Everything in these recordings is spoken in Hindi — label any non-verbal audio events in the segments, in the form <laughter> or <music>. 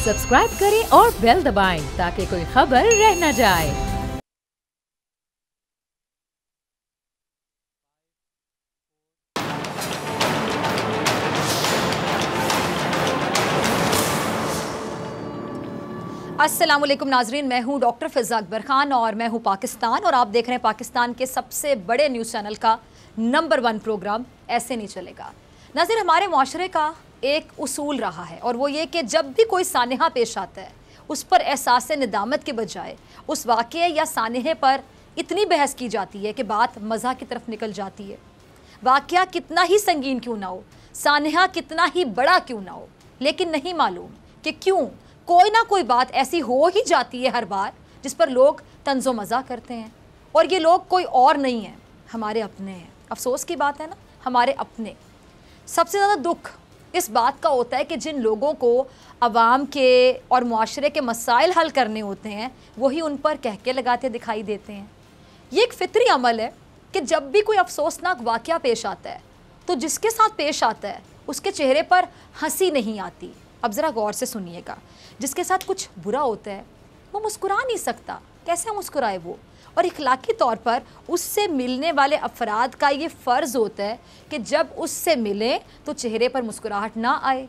सब्सक्राइब करें और बेल दबाएँ ताकि कोई खबर रह न जाए। वालेकुम नाजरीन, मैं हूँ डॉक्टर फिजा अकबर खान और मैं हूँ पाकिस्तान और आप देख रहे हैं पाकिस्तान के सबसे बड़े न्यूज़ चैनल का नंबर वन प्रोग्राम, ऐसे नहीं चलेगा। नाजिर हमारे माशरे का एक उसूल रहा है और वो ये कि जब भी कोई सानहा पेश आता है, उस पर एहसास नदामत के बजाय उस वाक़े या सानहे पर इतनी बहस की जाती है कि बात मज़ा की तरफ़ निकल जाती है। वाक़ कितना ही संगीन क्यों ना हो, सानहा कितना ही बड़ा क्यों ना हो, लेकिन नहीं मालूम कि क्यों कोई ना कोई बात ऐसी हो ही जाती है हर बार जिस पर लोग तंजो मज़ा करते हैं। और ये लोग कोई और नहीं है, हमारे अपने हैं। अफसोस की बात है ना, हमारे अपने। सबसे ज़्यादा दुख इस बात का होता है कि जिन लोगों को आवाम के और माशरे के मसाइल हल करने होते हैं, वही उन पर कहके लगाते दिखाई देते हैं। ये एक फितरी अमल है कि जब भी कोई अफसोसनाक वाक़ पेश आता है तो जिसके साथ पेश आता है, उसके चेहरे पर हँसी नहीं आती। अब ज़रा गौर से सुनिएगा। जिसके साथ कुछ बुरा होता है, वो मुस्कुरा नहीं सकता। कैसे मुस्कुराए वो? और इखलाकी तौर पर उससे मिलने वाले अफराद का ये फ़र्ज़ होता है कि जब उससे मिलें तो चेहरे पर मुस्कुराहट ना आए।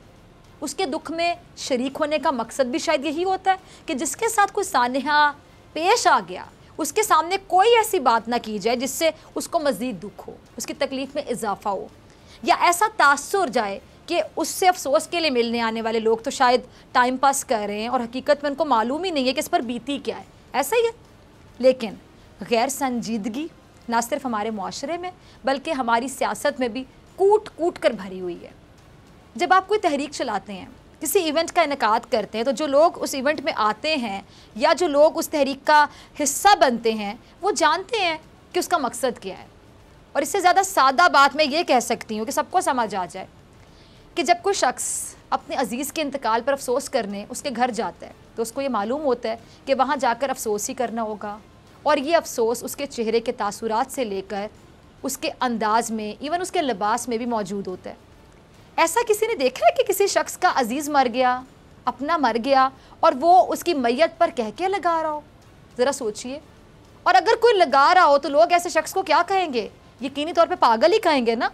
उसके दुख में शरीक होने का मकसद भी शायद यही होता है कि जिसके साथ कोई सानहा पेश आ गया, उसके सामने कोई ऐसी बात ना की जाए जिससे उसको मज़ीद दुख हो, उसकी तकलीफ़ में इजाफ़ा हो। या ऐसा तासर जाए कि उससे अफसोस के लिए मिलने आने वाले लोग तो शायद टाइम पास कर रहे हैं और हकीकत में उनको मालूम ही नहीं है कि इस पर बीती क्या है। ऐसा ही है। लेकिन गैर संजीदगी, ना सिर्फ़ हमारे माशरे में, बल्कि हमारी सियासत में भी कूट कूट कर भरी हुई है। जब आप कोई तहरीक चलाते हैं, किसी इवेंट का इनका करते हैं तो जो लोग उस इवेंट में आते हैं, या जो लोग उस तहरीक का हिस्सा बनते हैं, वो जानते हैं कि उसका मकसद क्या है। और इससे ज़्यादा सादा बात मैं ये कह सकती हूँ कि सबको समझ आ जाए कि जब कोई शख्स अपने अज़ीज़ के इंतकाल पर अफसोस करने उसके घर जाता है तो उसको ये मालूम होता है कि वहाँ जाकर अफसोस ही करना होगा। और ये अफसोस उसके चेहरे के तासुरात से लेकर उसके अंदाज में इवन उसके लिबास में भी मौजूद होता है। ऐसा किसी ने देखा है कि किसी शख्स का अज़ीज़ मर गया, अपना मर गया, और वो उसकी मैयत पर कह के लगा रहा हो? ज़रा सोचिए। और अगर कोई लगा रहा हो तो लोग ऐसे शख्स को क्या कहेंगे? यकीनी तौर पे पागल ही कहेंगे ना?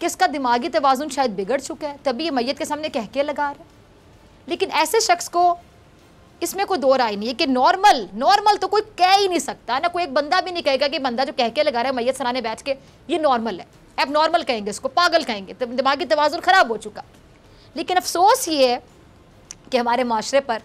कि इसका दिमागी तोज़ुन शायद बिगड़ चुका है, तभी ये मैयत के सामने कह के लगा रहा है। लेकिन ऐसे शख्स को इसमें कोई दो राय नहीं है कि नॉर्मल नॉर्मल तो कोई कह ही नहीं सकता, ना कोई एक बंदा भी नहीं कहेगा कि बंदा जो कह के लगा रहा है मैत सराने बैठ के, ये नॉर्मल है। अब नॉर्मल कहेंगे इसको, पागल कहेंगे तो दिमागी तोज़ुन ख़राब हो चुका। लेकिन अफसोस ये है कि हमारे माशरे पर,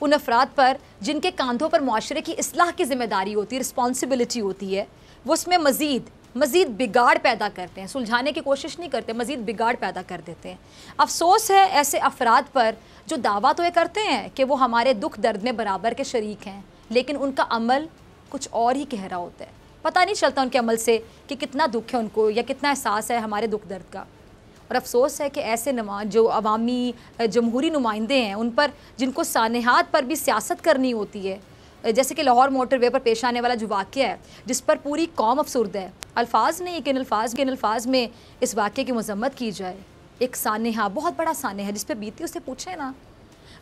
उन अफराद पर, जिनके कंधों पर माशरे की असलाह की ज़िम्मेदारी होती है रिस्पॉन्सिबिलिटी होती है, वो उसमें मज़ीद मज़ीद बिगाड़ पैदा करते हैं, सुलझाने की कोशिश नहीं करते, मज़ीद बिगाड़ पैदा कर देते हैं। अफसोस है ऐसे अफराद पर जो दावा तो ये करते हैं कि वो हमारे दुख दर्द में बराबर के शरीक हैं, लेकिन उनका अमल कुछ और ही कह रहा होता है। पता नहीं चलता उनके अमल से कि कितना दुख है उनको या कितना एहसास है हमारे दुख दर्द का। और अफसोस है कि ऐसे नमा, जो अवामी जमहूरी नुमाइंदे हैं, उन पर, जिनको सानहात पर भी सियासत करनी होती है जैसे कि लाहौर मोटरवे पर पेश आने वाला जो वाक़ है, जिस पर पूरी कौम अफसरद है। अल्फाज नहीं कि इन अल्फाज के इन अल्फाज में इस वाक़े की मजम्मत की जाए। एक सानहा बहुत बड़ा सानहा जिस पर बीती उससे पूछे ना।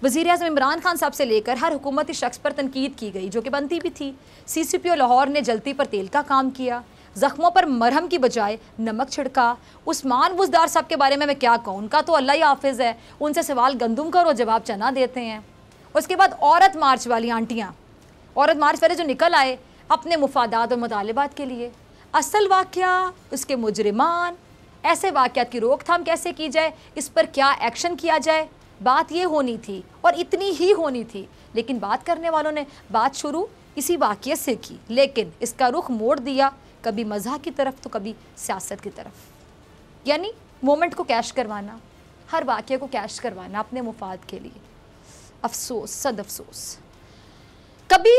वज़ी अजम इमरान खान साहब से लेकर हर हुकूमती शख्स पर तनकीद की गई, जो कि बनती भी थी। सी सी पी ओ लाहौर ने जलती पर तेल का काम किया। ज़ख्मों पर मरहम की बजाय नमक छिड़का। उस्मान बुजदार साहब के बारे में मैं क्या कहूँ? उनका तो अल्लाह ही हाफिज़ है। उनसे सवाल गंदुम करो, जवाब चना देते हैं। उसके बाद औरत मार्च वाली आंटियाँ। औरत मार्च पहले जो निकल आए अपने मुफादात और मुतालबात के लिए। असल वाक़ उसके मुजरमान। ऐसे वाक़ात की रोकथाम कैसे की जाए? इस पर क्या एक्शन किया जाए? बात ये होनी थी और इतनी ही होनी थी। लेकिन बात करने वालों ने बात शुरू इसी वाक़े से की। लेकिन इसका रुख मोड़ दिया कभी मज़ा की तरफ़ तो कभी सियासत की तरफ़। यानी मोमेंट को कैश करवाना, हर वाक़े को कैश करवाना अपने मुफाद के लिए। अफसोस सद अफसोस कभी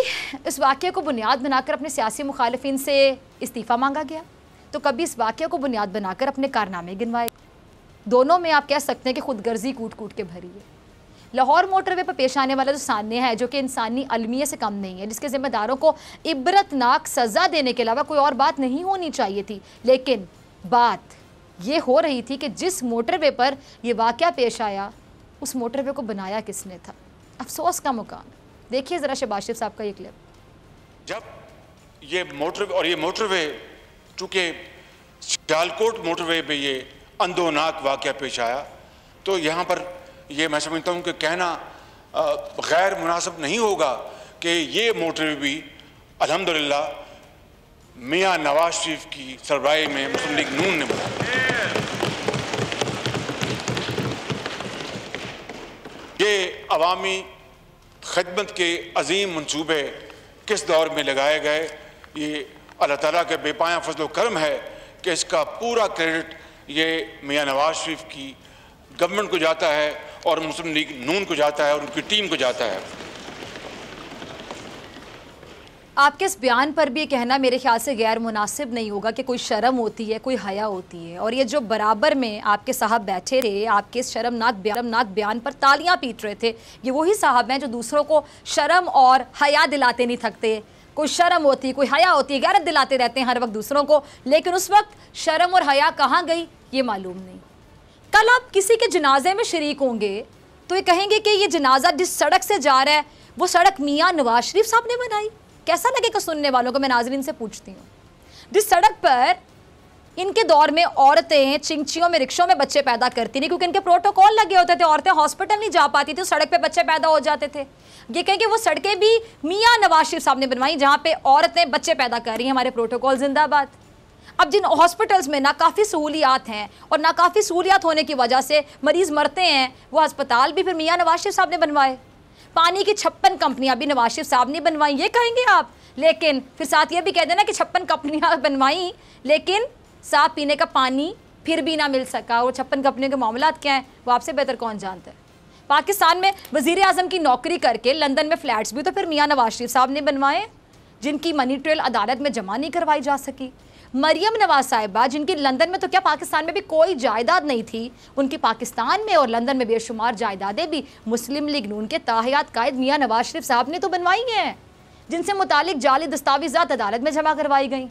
इस वाक्य को बुनियाद बनाकर अपने सियासी मुखालफन से इस्तीफ़ा मांगा गया? तो कभी इस वाक्य को बुनियाद बनाकर अपने कारनामे गिनवाए? दोनों में आप कह सकते हैं कि खुद गर्जी कूट कूट के भरी है। लाहौर मोटरवे पर पेश आने वाला जो सान्य है, जो कि इंसानी अलमिया से कम नहीं है, जिसके ज़िम्मेदारों को इबरतनाक सज़ा देने के अलावा कोई और बात नहीं होनी चाहिए थी। लेकिन बात ये हो रही थी कि जिस मोटरवे पर यह वाक़ पेश आया, उस मोटरवे को बनाया किसने था? अफसोस का मुकाम देखिए ज़रा शबाज शरीफ साहब का ये क्लिप जब ये मोटर और ये मोटरवे चूँकि सियालकोट मोटरवे पे ये अंदोनाक वाक़ पेश आया तो यहाँ पर ये मैं समझता हूँ कि कहना गैर मुनासिब नहीं होगा कि ये मोटरवे भी अल्हम्दुलिल्लाह मियाँ नवाज़ शरीफ की सरबराही में मुस्लिम लीग नून ने बनाया। ये अवामी खदमत के अजीम मनसूबे किस दौर में लगाए गए? ये अल्लाह ताला के बेपाया फजल करम है कि इसका पूरा क्रेडिट ये मियाँ नवाज़ शरीफ की गवर्नमेंट को जाता है और मुस्लिम लीग नून को जाता है और उनकी टीम को जाता है। आपके इस बयान पर भी ये कहना मेरे ख्याल से गैर मुनासिब नहीं होगा कि कोई शर्म होती है, कोई हया होती है। और ये जो बराबर में आपके साहब बैठे रहे, आपके इस शर्मनाक शर्मनाक बयान पर तालियाँ पीट रहे थे, ये वही साहब हैं जो दूसरों को शर्म और हया दिलाते नहीं थकते। कोई शर्म होती, कोई हया होती है गैरत दिलाते रहते हैं हर वक्त दूसरों को, लेकिन उस वक्त शर्म और हया कहाँ गई, ये मालूम नहीं। कल आप किसी के जनाजे में शरीक होंगे तो ये कहेंगे कि ये जनाजा जिस सड़क से जा रहा है, वो सड़क मियाँ नवाज़ शरीफ साहब ने बनाई। कैसा लगेगा सुनने वालों को? मैं नाजरीन से पूछती हूँ। जिस सड़क पर इनके दौर में औरतें चिंचियों में, रिक्शों में बच्चे पैदा करती थी क्योंकि इनके प्रोटोकॉल लगे होते थे, औरतें हॉस्पिटल नहीं जा पाती थी, सड़क पे बच्चे पैदा हो जाते थे। ये कहें कि वो सड़कें भी मियाँ नवाज़ शरीफ साहब ने बनवाई, जहाँ पे औरतें बच्चे पैदा कर रही हैं, हमारे प्रोटोकॉल जिंदाबाद। अब जिन हॉस्पिटल्स में ना काफ़ी सहूलियात हैं और ना काफ़ी सहूलियात होने की वजह से मरीज़ मरते हैं, वो अस्पताल भी फिर मियाँ नवाज़ शरीफ साहब ने बनवाए। पानी की छप्पन कंपनियाँ भी नवाज़ शरीफ साहब ने बनवाई, ये कहेंगे आप? लेकिन फिर साथ ये भी कह देना कि छप्पन कंपनियाँ <laughs> बनवाई, लेकिन साफ़ पीने का पानी फिर भी ना मिल सका। और छप्पन कंपनियों के मामला क्या हैं, वो आपसे बेहतर कौन जानता है? पाकिस्तान में वज़ीर अजम की नौकरी करके लंदन में फ्लैट्स भी तो फिर मियाँ नवाज़ शरीफ साहब ने बनवाए, जिनकी मनी ट्रेल अदालत में जमा नहीं करवाई जा सकी। मरियम नवाज़ साहिबा, जिनकी लंदन में तो क्या पाकिस्तान में भी कोई जायदाद नहीं थी, उनकी पाकिस्तान में और लंदन में बेशुमार जायदादें भी मुस्लिम लीग नून के ताहयात कायद मियाँ नवाज़ शरीफ साहब ने तो बनवाई हैं, जिनसे मुतालिक जाली दस्तावेजात अदालत में जमा करवाई गई।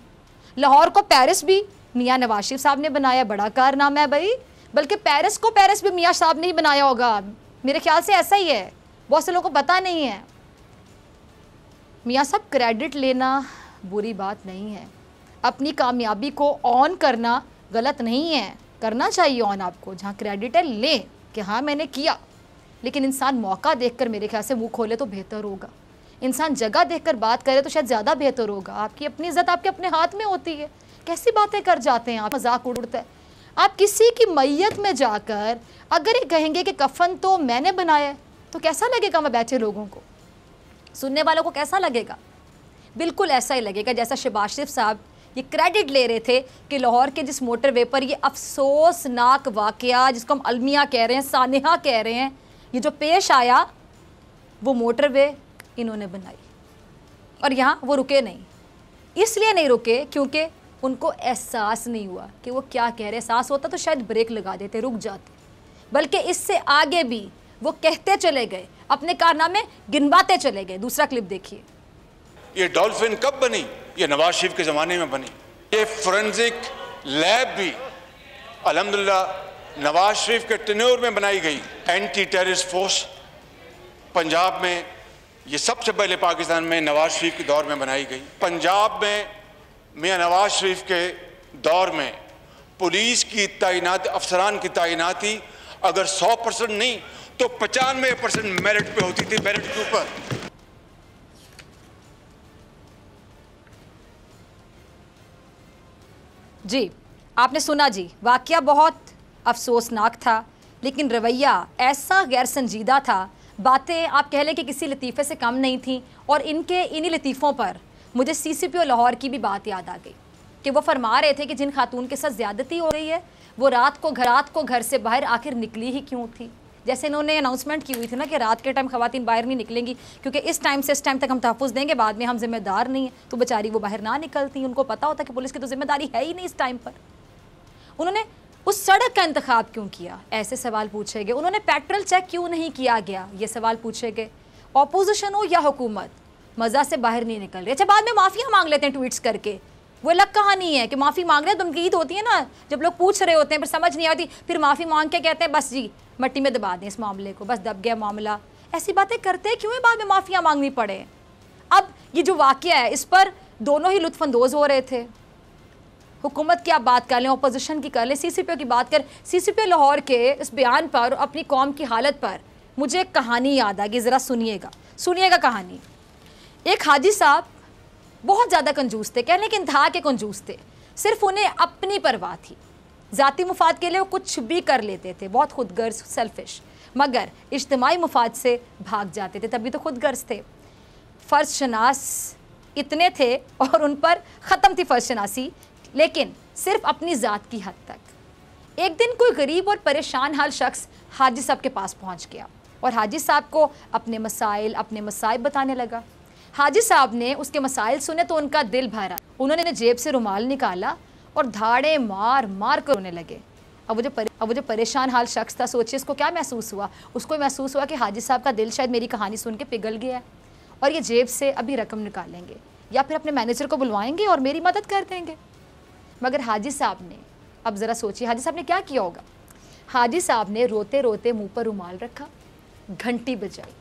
लाहौर को पेरिस भी मियाँ नवाज़ शरीफ साहब ने बनाया बड़ा कारनामा है भाई, बल्कि पेरिस को पेरिस भी मियाँ साहब ने ही बनाया होगा। मेरे ख्याल से ऐसा ही है, बहुत से लोगों को पता नहीं है। मियाँ साहब, क्रेडिट लेना बुरी बात नहीं है। अपनी कामयाबी को ऑन करना गलत नहीं है। करना चाहिए ऑन आपको। जहाँ क्रेडिट है, लें कि हाँ मैंने किया। लेकिन इंसान मौका देखकर मेरे ख्याल से मुँह खोले तो बेहतर होगा। इंसान जगह देखकर बात करे तो शायद ज़्यादा बेहतर होगा। आपकी अपनी इज़्ज़त आपके अपने हाथ में होती है। कैसी बातें कर जाते हैं आप? मज़ाक उड़ता है। आप किसी की मैयत में जाकर अगर ये कहेंगे कि कफन तो मैंने बनाया तो कैसा लगेगा मैं बैठे लोगों को? सुनने वालों को कैसा लगेगा? बिल्कुल ऐसा ही लगेगा जैसा शबाज साहब ये क्रेडिट ले रहे थे कि लाहौर के जिस मोटरवे पर ये अफसोसनाक वाकया, जिसको हम अलमिया कह रहे हैं, सानिहा कह रहे हैं, ये जो पेश आया, वो मोटरवे इन्होंने बनाई। और यहाँ वो रुके नहीं। इसलिए नहीं रुके क्योंकि उनको एहसास नहीं हुआ कि वो क्या कह रहे एहसास होता तो शायद ब्रेक लगा देते, रुक जाते। बल्कि इससे आगे भी वो कहते चले गए, अपने कारनामे गिनवाते चले गए। दूसरा क्लिप देखिए। ये डॉल्फिन कब बनी? ये नवाज़ शरीफ के ज़माने में बनी। ये फोरेंसिक लैब भी, अलहमदिल्ला, नवाज़ शरीफ के टनोर में बनाई गई एंटी टेररिस्ट फोर्स। पंजाब में, ये सबसे पहले पाकिस्तान में नवाज़ शरीफ के दौर में बनाई गई। पंजाब में, मियाँ नवाज़ शरीफ के दौर में पुलिस की तैनात, अफसरान की तैनाती अगर 100 परसेंट नहीं तो पचानवे परसेंट मेरिट पे होती थी, मेरिट के ऊपर। जी, आपने सुना जी, वाकया बहुत अफसोसनाक था, लेकिन रवैया ऐसा गैर संजीदा था, बातें आप कह लें कि किसी लतीफ़े से कम नहीं थी, और इनके, इन्हीं लतीफ़ों पर मुझे सी सी पी ओ लाहौर की भी बात याद आ गई, कि वो फरमा रहे थे कि जिन खातून के साथ ज़्यादती हो रही है, वो रात को घर, रात को घर से बाहर आखिर निकली ही क्यों थी? जैसे इन्होंने अनाउंसमेंट की हुई थी ना कि रात के टाइम खवातीन बाहर नहीं निकलेंगी, क्योंकि इस टाइम से इस टाइम तक हम तहफ़ देंगे, बाद में हम जिम्मेदार नहीं हैं। तो बेचारी वो बाहर ना निकलती, उनको पता होता कि पुलिस की तो ज़िम्मेदारी है ही नहीं इस टाइम पर। उन्होंने उस सड़क का इंतखाब क्यों किया? ऐसे सवाल पूछे गए। उन्होंने पेट्रोल चेक क्यों नहीं किया गया? ये सवाल पूछे गए। ऑपोजिशन हो या हुकूमत? मज़ा से बाहर नहीं निकल रही। अच्छा बाद में माफ़िया मांग लेते हैं ट्वीट्स करके। वो अलग कहानी है कि माफ़ी मांग रहे हैं तमकीद होती है ना, जब लोग पूछ रहे होते हैं फिर समझ नहीं आती। फिर माफ़ी मांग के कहते हैं, बस जी मट्टी में दबा दें इस मामले को। बस दब गया मामला। ऐसी बातें करते हैं क्यों है? बाद में माफिया मांगनी पड़े। अब ये जो वाक्य है, इस पर दोनों ही लुत्फानंदोज हो रहे थे। हुकूमत की आप बात कर लें अपोजिशन की कर लें सी सी पी ओ की बात कर सी सी पी ओ लाहौर के इस बयान पर अपनी कौम की हालत पर मुझे एक कहानी याद आ गई। ज़रा सुनिएगा। सुनिएगा कहानी। एक हाजी साहब बहुत ज़्यादा कंजूस थे, कहने के इंतहा के कंजूस थे। सिर्फ़ उन्हें अपनी परवाह थी। ज़ाती मुफाद के लिए वो कुछ भी कर लेते थे। बहुत खुद गर्ज सेल्फिश मगर इज्तमाही मुफाद से भाग जाते थे। तभी तो खुद गर्ज थे। फ़र्ज़ शनास इतने थे और उन पर ख़त्म थी फ़र्ज़ शनासी। लेकिन सिर्फ़ अपनी ज़ात की हद तक। एक दिन कोई गरीब और परेशान हाल शख्स हाजी साहब के पास पहुँच गया और हाजी साहब को अपने मसाइल, अपने मसाइब बताने लगा। हाजी साहब ने उसके मसाइल सुने तो उनका दिल भरा। उन्होंने जेब से रुमाल निकाला और धाड़े मार मार कर रोने लगे। अब वो जो परे, अब वो जो परेशान हाल शख्स था सोचिए इसको क्या महसूस हुआ? उसको महसूस हुआ कि हाजी साहब का दिल शायद मेरी कहानी सुन के पिघल गया है और ये जेब से अभी रकम निकालेंगे या फिर अपने मैनेजर को बुलवाएँगे और मेरी मदद कर देंगे। मगर हाजी साहब ने अब ज़रा सोचिए हाजी साहब ने क्या किया होगा? हाजी साहब ने रोते रोते मुँह पर रुमाल रखा घंटी बजाई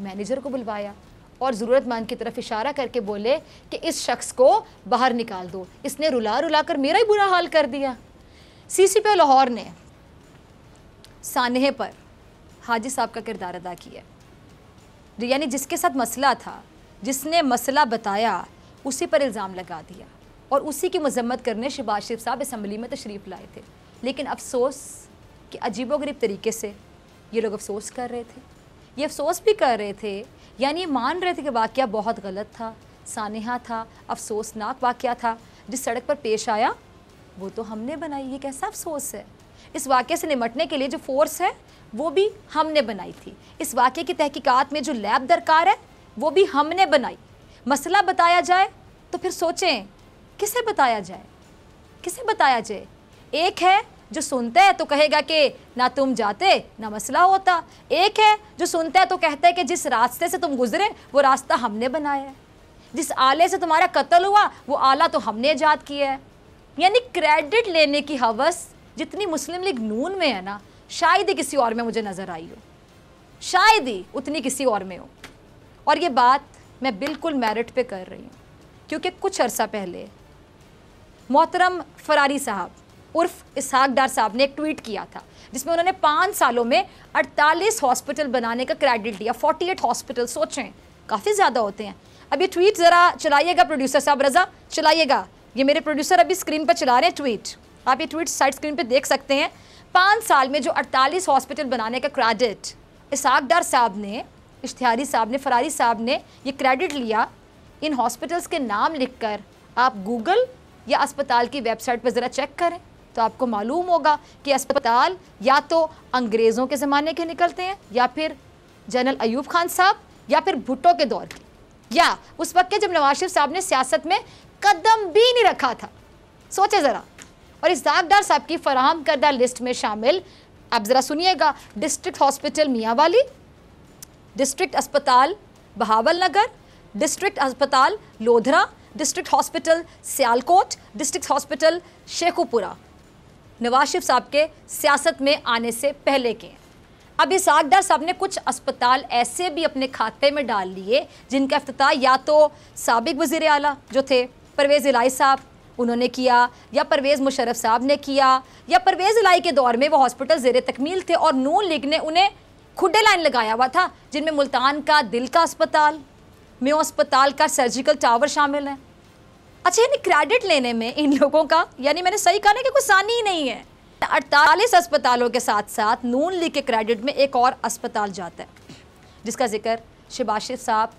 मैनेजर को बुलवाया और ज़रूरतमंद की तरफ़ इशारा करके बोले कि इस शख्स को बाहर निकाल दो। इसने रुला रुला कर मेरा ही बुरा हाल कर दिया। सी सी पी लाहौर ने सानहे पर हाजी साहब का किरदार अदा किया। यानी जिसके साथ मसला था, जिसने मसला बताया, उसी पर इल्ज़ाम लगा दिया और उसी की मजम्मत करने शहबाज शरीफ साहब असम्बली में तशरीफ़ लाए थे। लेकिन अफसोस कि अजीबोगरीब तरीके से ये लोग अफसोस कर रहे थे। ये अफसोस भी कर रहे थे। यानी मान रहे थे कि वाक़ बहुत गलत था, सानहा था, अफसोसनाक वाक़ था। जिस सड़क पर पेश आया, वो तो हमने बनाई। ये कैसा अफसोस है? इस वाक़े से निमटने के लिए जो फोर्स है, वो भी हमने बनाई थी। इस वाक़े की तहकीकात में जो लैब दरकार है, वो भी हमने बनाई। मसला बताया जाए तो फिर सोचें, किसे बताया जाए? किसे बताया जाए? एक है जो सुनता है तो कहेगा कि ना तुम जाते, ना मसला होता। एक है, जो सुनता है तो कहता है कि जिस रास्ते से तुम गुजरे, वो रास्ता हमने बनाया है। जिस आले से तुम्हारा कत्ल हुआ, वो आला तो हमने ईजाद किया है। यानी क्रेडिट लेने की हवस जितनी मुस्लिम लीग नून में है ना, शायद ही किसी और में मुझे नज़र आई हो। शायद ही उतनी किसी और में हो। और ये बात मैं बिल्कुल मेरिट पे कर रही हूँ, क्योंकि कुछ अरसा पहले, मोहतरम फरारी साहब उर्फ़ इसहाक डार साहब ने एक ट्वीट किया था, जिसमें उन्होंने पाँच सालों में 48 हॉस्पिटल बनाने का क्रेडिट दिया 48 हॉस्पिटल सोचें, काफ़ी ज़्यादा होते हैं। अब ये ट्वीट ज़रा चलाइएगा प्रोड्यूसर साहब, रज़ा, चलाइएगा। ये मेरे प्रोड्यूसर अभी स्क्रीन पर चला रहे हैं ट्वीट। आप ये ट्वीट साइड स्क्रीन पर देख सकते हैं। पाँच साल में जो अड़तालीस हॉस्पिटल बनाने का क्रेडिट इसहाक डार साहब ने, इश्तिहारी साहब ने, फरारी साहब ने ये क्रेडिट लिया, इन हॉस्पिटल्स के नाम लिखकर आप गूगल या अस्पताल की वेबसाइट पर ज़रा चेक करें। तो आपको मालूम होगा कि अस्पताल या तो अंग्रेज़ों के ज़माने के निकलते हैं, या फिर जनरल अयूब खान साहब, या फिर भुट्टो के दौर के। या उस वक्त के जब नवाज़ शरीफ साहब ने सियासत में कदम भी नहीं रखा था। सोचे ज़रा। और इस दागदार साहब की फराहम करदा लिस्ट में शामिल, आप ज़रा सुनिएगा, डिस्ट्रिक्ट हॉस्पिटल मियाँ वाली डिस्ट्रिक्ट अस्पताल बहावल नगर, डिस्ट्रिक्ट अस्पताल Lodhran, district hospital Sialkot, district hospital Sheikhupura. Nawaz Sharif साहब के सियासत में आने से पहले के। अब इस आगदार साहब ने कुछ अस्पताल ऐसे भी अपने खाते में डाल लिए जिनका अफ्ताह या तो सबक वज़ी अला जो थे, परवेज़ इलाई साहब, उन्होंने किया, या परवेज़ मुशरफ साहब ने किया, या परवेज़ इलाई के दौर में वो हॉस्पिटल जेर तकमील थे और नून लीग ने उन्हें खुडे लाइन लगाया हुआ था, जिनमें मुल्तान का दिल का अस्पताल म्यो अस्पताल का सर्जिकल टावर शामिल है। अच्छा यानी क्रेडिट लेने में इन लोगों का, यानी मैंने सही कहा ना कि कोई सानी ही नहीं है। अड़तालीस अस्पतालों के साथ साथ नून लीग के क्रेडिट में एक और अस्पताल जाता है, जिसका ज़िक्र शबाशिर साहब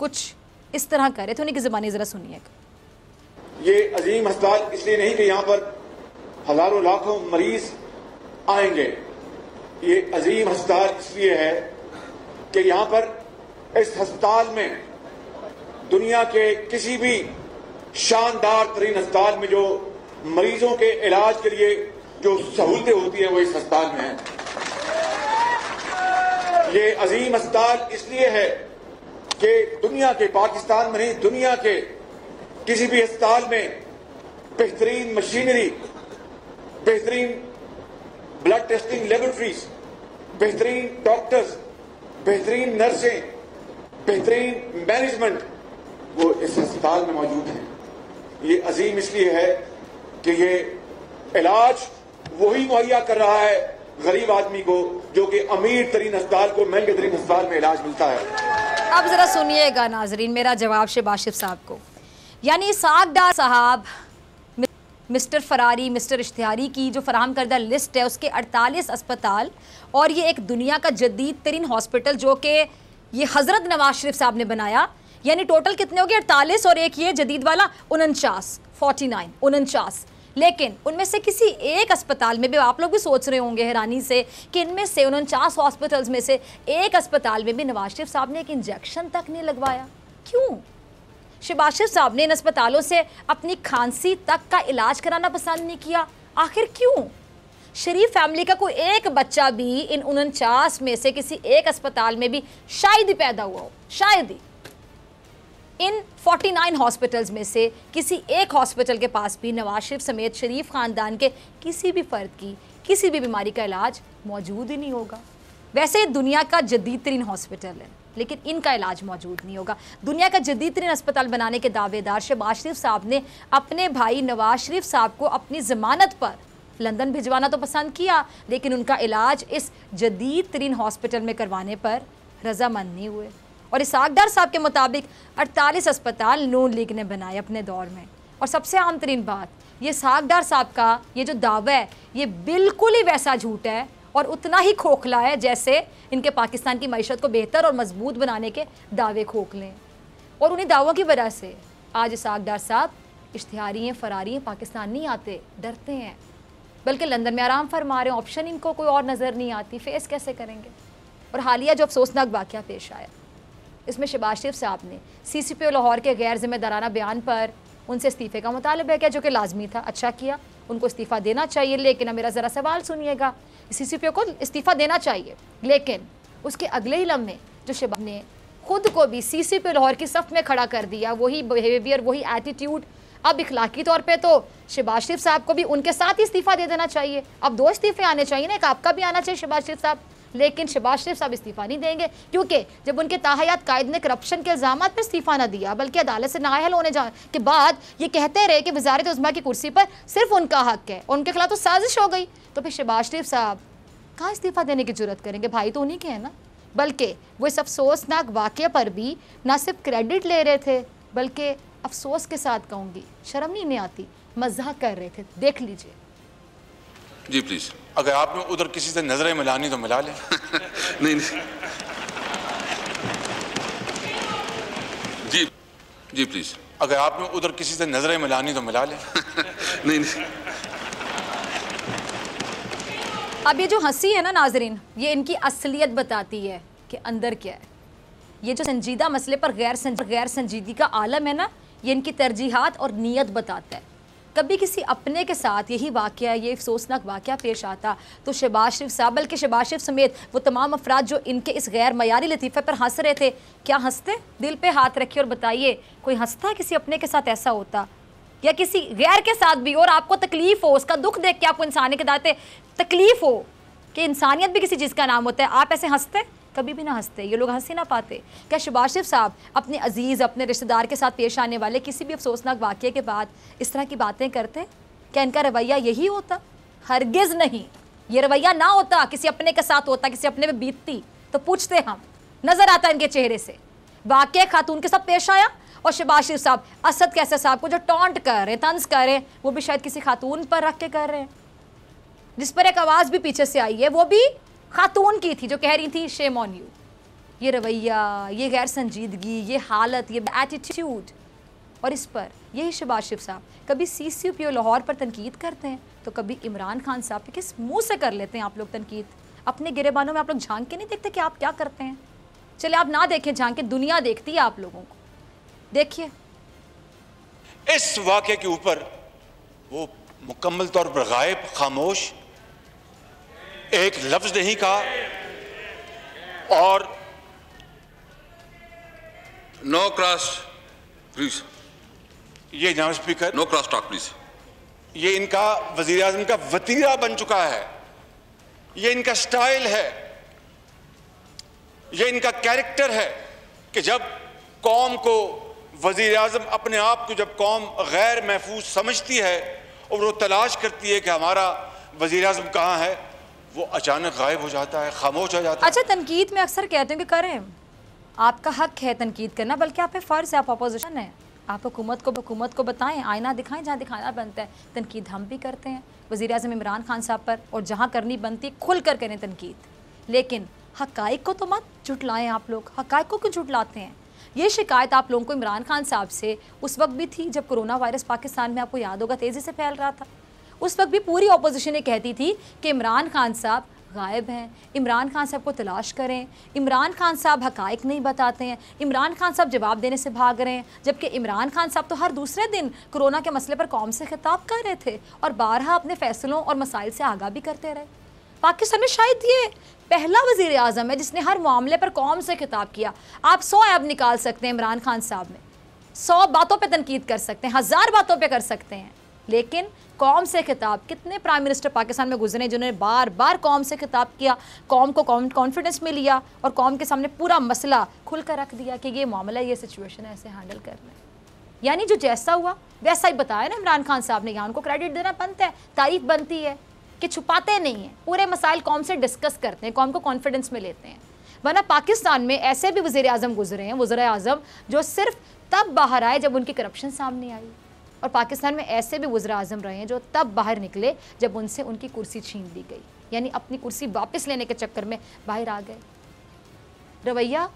कुछ इस तरह करे थे, उन्हीं की ज़बानी ज़रा सुनिएगा ये अजीम अस्पताल इसलिए नहीं कि यहाँ पर हज़ारों लाखों मरीज़ आएँगे। ये अजीम अस्पताल इसलिए है कि यहाँ पर इस अस्पताल में दुनिया के किसी भी शानदार तरीन अस्पताल में जो मरीजों के इलाज के लिए जो सहूलतें होती हैं, वो इस अस्पताल में है। ये अजीम अस्पताल इसलिए है कि दुनिया के, पाकिस्तान में नहीं, दुनिया के किसी भी अस्पताल में बेहतरीन मशीनरी, बेहतरीन ब्लड टेस्टिंग लेबोरेटरीज बेहतरीन डॉक्टर्स बेहतरीन नर्सें बेहतरीन मैनेजमेंट वो इस अस्पताल में मौजूद हैं। ये अजीम इसलिए है कि ये इलाज वही मुहैया कर रहा है गरीब आदमी को, जो कि अमीर तरीन अस्पताल को, महँगे तरीन अस्पताल में इलाज मिलता है। अब जरा सुनिएगा नाजरीन, मेरा जवाब शबाशिफ साहब को। यानी सागडार साहब, मिस्टर फरारी, मिस्टर इश्तिहारी की जो फराम करदा लिस्ट है, उसके 48 अस्पताल और ये एक दुनिया का जदीद तरीन हॉस्पिटल जो कि ये हज़रत नवाज़ शरीफ साहब ने बनाया यानी टोटल कितने हो गए? अड़तालीस और एक ये जदीद वाला उनचास, फोर्टी नाइन, उनचास। लेकिन उनमें से किसी एक अस्पताल में भी, आप लोग भी सोच रहे होंगे हैरानी से, कि इनमें से उनचास हॉस्पिटल्स में से एक अस्पताल में भी नवाज़ शरीफ साहब ने एक इंजेक्शन तक नहीं लगवाया। क्यों? शहबाज शरीफ साहब ने इन अस्पतालों से अपनी खांसी तक का इलाज कराना पसंद नहीं किया। आखिर क्यों? शरीफ फैमिली का कोई एक बच्चा भी इन उनचास में से किसी एक अस्पताल में भी शायद ही पैदा हुआ हो। शायद ही। इन 49 हॉस्पिटल्स में से किसी एक हॉस्पिटल के पास भी नवाज़ शरीफ समेत शरीफ ख़ानदान के किसी भी फ़र्द की, किसी भी बीमारी का इलाज मौजूद ही नहीं होगा। वैसे दुनिया का जदीद तरीन हॉस्पिटल है, लेकिन इनका इलाज मौजूद नहीं होगा। दुनिया का जदीद तरीन अस्पताल बनाने के दावेदार शहबाज शरीफ साहब ने अपने भाई नवाज़ शरीफ साहब को अपनी ज़मानत पर लंदन भिजवाना तो पसंद किया, लेकिन उनका इलाज इस जदीद तरीन हॉस्पिटल में करवाने पर रजामंद नहीं हुए। और इस इसाकदार साहब के मुताबिक 48 अस्पताल नून लीग ने बनाए अपने दौर में। और सबसे आम तरीन बात, ये सागदार साहब का ये जो दावा है, ये बिल्कुल ही वैसा झूठ है और उतना ही खोखला है जैसे इनके पाकिस्तान की मीशत को बेहतर और मज़बूत बनाने के दावे खोखले और उन्हीं दावों की वजह से आज सागदार साहब इश्तिहारी हैं, फरारी हैं, पाकिस्तान नहीं आते, डरते हैं। बल्कि लंदन में आराम फरमा रहे हैं, ऑप्शन इनको कोई और नज़र नहीं आती, फेस कैसे करेंगे? और हालिया जो अफसोसनाक वाक़ पेश आया इसमें शबाज शरीफ साहब ने सी सी पी लाहौर के गैर जिम्मेदाराना बयान पर उनसे इस्तीफ़े का मुतालबा किया, जो कि लाजमी था। अच्छा किया। उनको इस्तीफ़ा देना चाहिए, लेकिन अब मेरा ज़रा सवाल सुनिएगा। सी सी पी ओ को इस्तीफ़ा देना चाहिए, लेकिन उसके अगले ही लम्हे, जो शबाब ने खुद को भी सी सी पी लाहौर की सफ़ में खड़ा कर दिया, वही बिहेवियर वही एटीट्यूड अब इखलाकी तौर पे तो शबाज शरीफ साहब को भी उनके साथ ही इस्तीफ़ा दे देना चाहिए। अब दो इस्तीफ़े आने चाहिए ना, एक आपका भी आना चाहिए शबाज शरीफ साहब। लेकिन शबाज शरीफ साहब इस्तीफ़ा नहीं देंगे, क्योंकि जब उनके ताहयात कायद ने करप्शन के इल्ज़ाम पर इस्तीफ़ा ना दिया, बल्कि अदालत से नाहल होने जा के बाद ये कहते रहे कि वजारत उजमा की कुर्सी पर सिर्फ़ उनका हक है, उनके खिलाफ तो साजिश हो गई। तो फिर शबाज शरीफ साहब कहाँ इस्तीफ़ा देने की ज़रूरत करेंगे? भाई तो उन्हीं के हैं ना। बल्कि वो इस अफसोसनाक वाक़े पर भी ना सिर्फ़ क्रेडिट ले रहे थे, बल्कि अफसोस के साथ कहूँगी, शर्म नहीं आती, मज़ाक कर रहे थे। देख लीजिए। जी प्लीज़ अगर आपने उधर किसी से नज़रें मिलानी तो मिला लें। <laughs> नहीं नहीं। जी जी प्लीज़ अगर आपने उधर किसी से नज़रें मिलानी तो मिला लें। <laughs> नहीं नहीं। अब ये जो हँसी है ना नाजरीन ये इनकी असलियत बताती है कि अंदर क्या है। ये जो संजीदा मसले पर गैर संज, गैर संजीदी का आलम है ना ये इनकी तरजीहत और नीयत बताता है। कभी किसी अपने के साथ यही वाक़ ये अफसोसनाक वाक़ पेश आता। तो शहबाज शरीफ साहब, बल्कि शहबाज शरीफ समेत वो तमाम अफराद जो इनके इस गैर मैारी लतीफ़े पर हंस रहे थे, क्या हँसते? दिल पे हाथ रखिए और बताइए, कोई हंसता किसी अपने के साथ ऐसा होता? या किसी गैर के साथ भी, और आपको तकलीफ़ हो, उसका दुख देख के आपको इंसानी के दाते तकलीफ़ हो, कि इंसानियत भी किसी चीज़ का नाम होता है, आप ऐसे हँसते? कभी भी ना हँसते, ये लोग हँसी ना पाते। क्या शबाज साहब अपने अज़ीज़, अपने रिश्तेदार के साथ पेश आने वाले किसी भी अफसोसनाक वाक्य के बाद इस तरह की बातें करते क्या इनका रवैया यही होता? हरगिज़ नहीं। ये रवैया ना होता, किसी अपने के साथ होता, किसी अपने में बीतती तो पूछते हम। नज़र आता इनके चेहरे से। वाक्य खातून के साथ पेश आया? और शबाज साहब, असद कैसे साहब को जो टॉन्ट कर रहे, तंज कर रहे, वो भी शायद किसी खातून पर रख के कर रहे हैं। जिस पर एक आवाज़ भी पीछे से आई है, वो भी खातून की थी, जो कह रही थी, शेम ऑन यू. ये रवैया, ये गैर संजीदगी ये हालत, ये एटीट्यूड और इस पर, यही शबाज शिफ साहब, कभी सी सी पी ओ लाहौर पर तनकीद करते हैं? तो कभी इमरान खान साहब के किस मुँह से कर लेते हैं आप लोग तनकीद? अपने गिरेबानों में आप लोग झाँक के नहीं देखते कि आप क्या करते हैं? चले, आप ना देखें झाँक के दुनिया देखती है आप लोगों को। देखिए। इस वाक्य के ऊपर वो मुकम्मल तौर पर गायब, खामोश एक लफ्ज नहीं कहा। और नो क्रॉस प्लीज़ ये जनाब speaker no cross talk please ये इनका वज़ीर आज़म का वतीरा बन चुका है। ये इनका स्टाइल है। ये इनका कैरेक्टर है कि जब कौम को वज़ीर अजम अपने आप को जब कौम गैर महफूज समझती है और वो तलाश करती है कि हमारा वज़ीर अजम कहाँ है वो अचानक गायब हो जाता है, खामोश हो जाता है। अच्छा तनकीद में अक्सर कहते हैं कि करें। आपका हक है तनकीद करना, बल्कि आप फ़र्ज़ है, आप अपोजिशन है। आप हुकूमत को हुकूमत को बताएँ, आईना दिखाएँ, जहाँ दिखाना बनता है। तनकीद हम भी करते हैं वज़ी अजम इमरान खान साहब पर, और जहाँ करनी बनती खुल कर करें तनकीद। लेकिन हकाइक को तो मत झुटलाएँ आप लोग, हकाइक को क्यों झुटलाते हैं। ये शिकायत आप लोगों को इमरान खान साहब से उस वक्त भी थी, जब कोरोना वायरस पाकिस्तान में आपको याद होगा, तेज़ी से फैल रहा था। उस वक्त भी पूरी अपोजिशन ये कहती थी कि इमरान खान साहब गायब हैं। इमरान खान साहब को तलाश करें। इमरान खान साहब हकाइक नहीं बताते हैं। इमरान खान साहब जवाब देने से भाग रहे हैं। जबकि इमरान खान साहब तो हर दूसरे दिन कोरोना के मसले पर कौम से खिताब कर रहे थे और बारह अपने फैसलों और मसाइल से आगाह भी करते रहे। पाकिस्तान में शायद ये पहला वज़ीर अजम है जिसने हर मामले पर कौम से खिताब किया। आप सौ ऐप निकाल सकते हैं इमरान खान साहब में। सौ बातों पर तनकीद कर सकते हैं, हज़ार बातों पर कर सकते हैं। लेकिन कौम से खिताब, कितने प्राइम मिनिस्टर पाकिस्तान में गुजरे जिन्होंने बार बार कौम से खिताब किया, कौम को कॉन्फिडेंस में लिया और कौम के सामने पूरा मसला खुल कर रख दिया कि ये मामला, ये सिचुएशन है ऐसे हैंडल कर रहे यानी जो जैसा हुआ, वैसा ही बताया ना इमरान खान साहब ने, यहाँ उनको क्रेडिट देना बनता है, तारीफ़ बनती है कि छुपाते नहीं हैं, पूरे मसाइल कौम से डिस्कस करते हैं, कौम को कॉन्फिडेंस में लेते हैं। वरना पाकिस्तान में ऐसे भी वज़ी अजम गुजरे हैं वज़र अजम जो सिर्फ़ तब बाहर आए जब उनकी करप्शन सामने आई। और पाकिस्तान में ऐसे भी वज़र अजम रहे हैं जो तब बाहर निकले जब उनसे उनकी कुर्सी छीन ली गई। यानी अपनी कुर्सी वापस लेने के चक्कर में बाहर आ गए। रवैया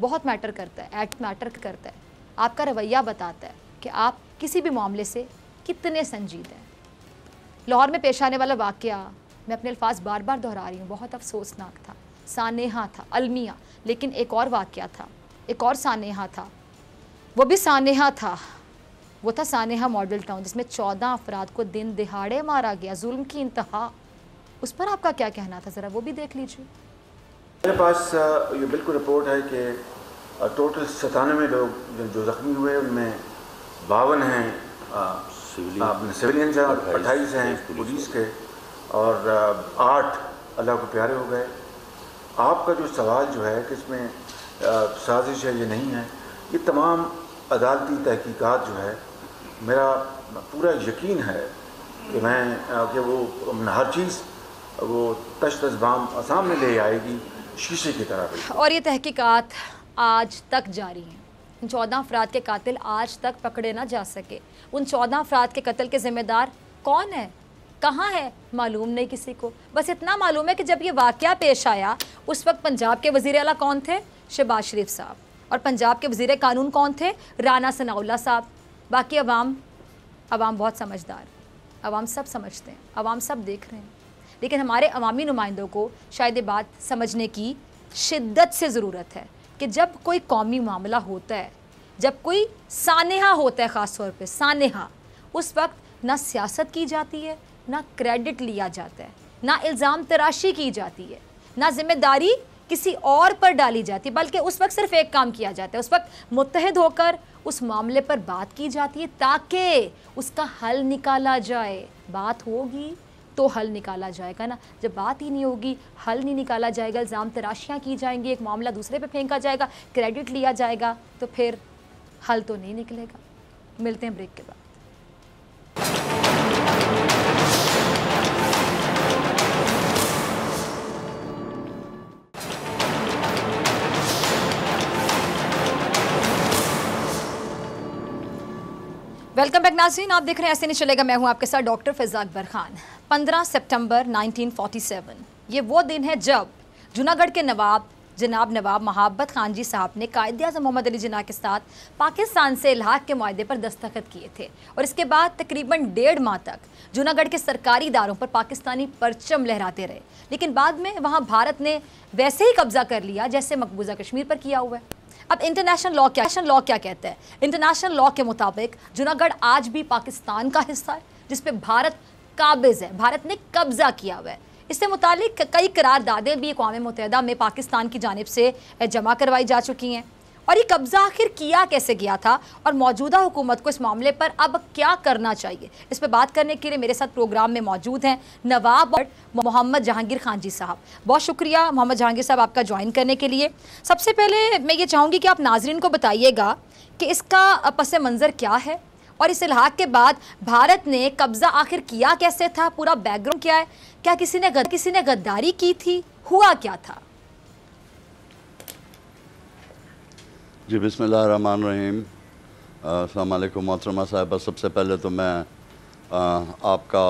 बहुत मैटर करता है एक्ट मैटर करता है। आपका रवैया बताता है कि आप किसी भी मामले से कितने संजीद हैं। लाहौर में पेश आने वाला वाक़ मैं अपने अल्फाज बार बार दोहरा रही हूँ, बहुत अफसोसनाक था। सानेहा था, अलमिया, लेकिन एक और वाक़ था, एक और सानेहा था। वो भी सानेहा था। वो था सानेहा मॉडल टाउन जिसमें चौदह अफराद को दिन दिहाड़े मारा गया। जुल्म की इंतहा। उस पर आपका क्या कहना था? ज़रा वो भी देख लीजिए। मेरे पास ये बिल्कुल रिपोर्ट है कि टोटल सतानवे लोग जो ज़ख्मी हुए उनमें बावन हैं अपने सिविलियंस हैं अट्ठाईस हैं पुलिस के। और आठ अल्लाह को प्यारे हो गए। आपका जो सवाल जो है कि इसमें साजिश है ये नहीं है ये तमाम अदालती तहकीकात जो है मेरा पूरा यकीन है कि मैं कि वो हर चीज़, वो तशतबाम सामने ले आएगी, शीशे की तरह और ये तहकीकात आज तक जारी हैं। उन चौदह अफराद के कातिल आज तक पकड़े ना जा सके। उन चौदह अफराद के कत्ल के ज़िम्मेदार कौन है? कहाँ है? मालूम नहीं किसी को। बस इतना मालूम है कि जब ये वाक़ पेश आया, उस वक्त पंजाब के वज़ी अला कौन थे? शहबाज शरीफ साहब। और पंजाब के वज़ी कानून कौन थे? राना सनाउल्ला साहब। बाकी अवाम अवाम बहुत समझदार अवाम सब समझते हैं, अवाम सब देख रहे हैं। लेकिन हमारे अवामी नुमाइंदों को शायद ये बात समझने की शिद्दत से ज़रूरत है कि जब कोई कौमी मामला होता है, जब कोई सानहा होता है ख़ास तौर पे, सानहा, उस वक्त ना सियासत की जाती है, ना क्रेडिट लिया जाता है, ना इल्ज़ाम तराशी की जाती है, ना ज़िम्मेदारी किसी और पर डाली जाती है, बल्कि उस वक्त सिर्फ़ एक काम किया जाता है, उस वक्त मुतहद होकर उस मामले पर बात की जाती है ताकि उसका हल निकाला जाए। बात होगी तो हल निकाला जाएगा ना। जब बात ही नहीं होगी, हल नहीं निकाला जाएगा, इल्ज़ाम तराशियाँ की जाएँगी, एक मामला दूसरे पे फेंका जाएगा, क्रेडिट लिया जाएगा तो फिर हल तो नहीं निकलेगा। मिलते हैं ब्रेक के बाद। वेलकम बैक नाजीन, आप देख रहे हैं ऐसे नहीं चलेगा, मैं हूँ आपके साथ डॉक्टर फैजा अकबर खान। 15 सितंबर 1947 ये वो दिन है जब जूनागढ़ के नवाब, जनाब नवाब महाबत खान जी साहब ने कायद अजम मोहम्मद अली जिना के साथ पाकिस्तान से इलाहाक के माहे पर दस्तखत किए थे। और इसके बाद तकरीबन डेढ़ माह तक जूनागढ़ के सरकारी इदारों पर पाकिस्तानी परचम लहराते रहे। लेकिन बाद में वहाँ भारत ने वैसे ही कब्जा कर लिया, जैसे मकबूजा कश्मीर पर किया हुआ है। अब इंटरनेशनल लॉ क्या लॉ क्या कहते हैं? इंटरनेशनल लॉ के मुताबिक जूनागढ़ आज भी पाकिस्तान का हिस्सा है, जिसपे भारत काबिज है। भारत ने कब्जा किया हुआ है। इससे मुतालिक कई करारदादें भी अकवा मुतहदा में पाकिस्तान की जानब से जमा करवाई जा चुकी हैं। और ये कब्जा आखिर किया कैसे गया था? और मौजूदा हुकूमत को इस मामले पर अब क्या करना चाहिए? इस पर बात करने के लिए मेरे साथ प्रोग्राम में मौजूद हैं नवाब और मोहम्मद जहांगीर खान जी साहब। बहुत शुक्रिया मोहम्मद जहांगीर साहब आपका ज्वाइन करने के लिए। सबसे पहले मैं ये चाहूँगी कि आप नाजरन को बताइएगा कि इसका पस मंज़र क्या है और इस इलाहाक के बाद भारत ने कब्जा आखिर किया कैसे था? पूरा बैकग्राउंड क्या है? क्या किसी ने गद, किसी ने गद्दारी की थी? हुआ क्या था? जी बिस्मिल्लाहमान रहीम अलैक्म मोहतरमा साहबा। सबसे पहले तो मैं आ, आपका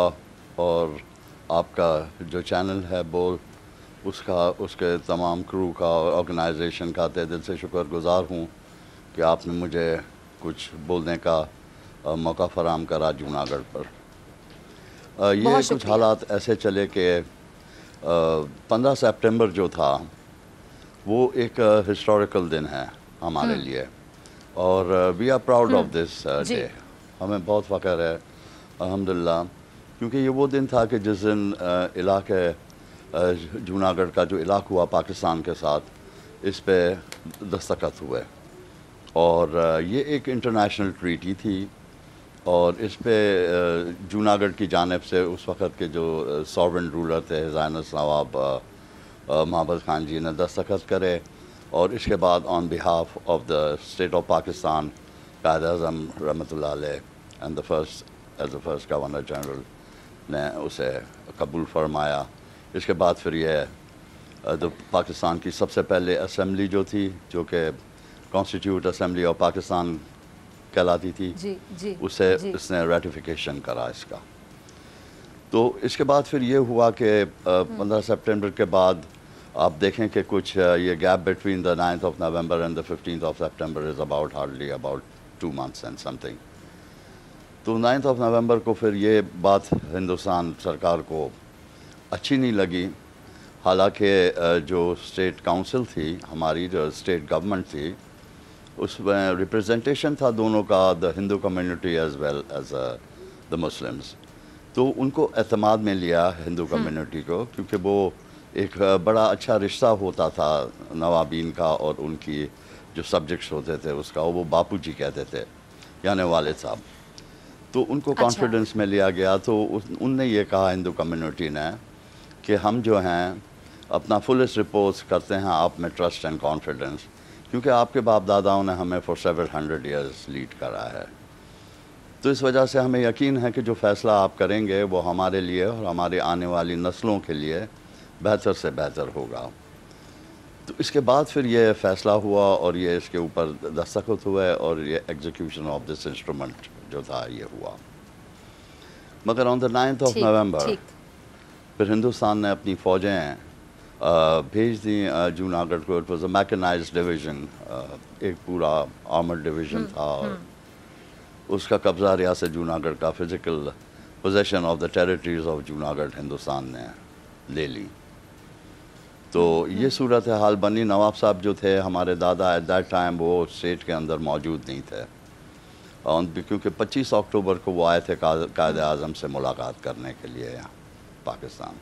और आपका जो चैनल है बोल उसका उसके तमाम क्रू का और ऑर्गेनाइजेशन का तय दिल से शुक्रगुजार हूँ कि आपने मुझे कुछ बोलने का आ, मौका फराम करा जूनागढ़ पर। आ, ये कुछ हालात ऐसे चले कि पंद्रह सितंबर जो था वो एक हिस्टोरिकल दिन है। हमारे हम्म। लिए। और we are proud of this day हमें बहुत फ़ख्र है अल्हम्दुलिल्लाह। क्योंकि ये वो दिन था कि जिस दिन uh, इलाके uh, जूनागढ़ का जो इलाक हुआ पाकिस्तान के साथ इस पे दस्तखत हुए। और uh, ये एक इंटरनेशनल ट्रीटी थी और इस पे जूनागढ़ की जानब से उस वक़्त के जो सॉवरेन रूलर थे जैनस नवाब मोहम्मद खान जी ने दस्तखत करे। और इसके बाद on behalf of the state of Pakistan Quaid Azam रमत and the first as the first governor general ने उसे कबूल फरमाया। इसके बाद फिर यह तो पाकिस्तान की सबसे पहले असम्बली जो थी जो कि कॉन्स्टिट्यूट असम्बली ऑफ़ पाकिस्तान कहलाती थी जी, जी, उसे जी. इसने रेटिफिकेशन करा इसका। तो इसके बाद फिर ये हुआ कि पंद्रह सितंबर के बाद आप देखें कि कुछ ये gap between the ninth of November and the fifteen of September is about hardly about two months and something तो नाइन्थ ऑफ़ नवंबर को फिर ये बात हिंदुस्तान सरकार को अच्छी नहीं लगी। हालाँकि जो स्टेट काउंसिल थी हमारी जो स्टेट गवर्नमेंट थी उसमें रिप्रेजेंटेशन था दोनों का the Hindu community as well as the Muslims तो उनको अतमाद में लिया हिंदू कम्युनिटी हम्म। को क्योंकि वो एक बड़ा अच्छा रिश्ता होता था नवाबीन का और उनकी जो सब्जेक्ट्स होते थे उसका वो बापू जी कहते थे यानी वाले साहब तो उनको कॉन्फिडेंस अच्छा। में लिया गया तो उनने ये कहा हिंदू कम्युनिटी ने कि हम जो हैं अपना फुलेस्ट रिपोर्ट्स करते हैं आप में ट्रस्ट एंड कॉन्फिडेंस क्योंकि आपके बाप दादाओं ने हमें for seven hundred years lead करा है तो इस वजह से हमें यकीन है कि जो फ़ैसला आप करेंगे वो हमारे लिए और हमारे आने वाली नस्लों के लिए बेहतर से बेहतर होगा। तो इसके बाद फिर ये फ़ैसला हुआ और ये इसके ऊपर दस्तखत हुए और ये एग्जीक्यूशन ऑफ़ दिस इंस्ट्रूमेंट जो था ये हुआ। मगर on the ninth of November फिर हिंदुस्तान ने अपनी फ़ौजें भेज दी जूनागढ़ को। It was a mechanize division एक पूरा आर्मड डिवीज़न हम्म, था और हम्म। उसका कब्ज़ा रियासत जूनागढ़ का physical possession of the territories of Junagadh Hindustan ने ले ली। तो ये सूरत हाल बनी नवाब साहब जो थे हमारे दादा एट दैट टाइम वो स्टेट के अंदर मौजूद नहीं थे। और क्योंकि 25 अक्टूबर को वो आए थे कायद अजम से मुलाकात करने के लिए यहाँ पाकिस्तान।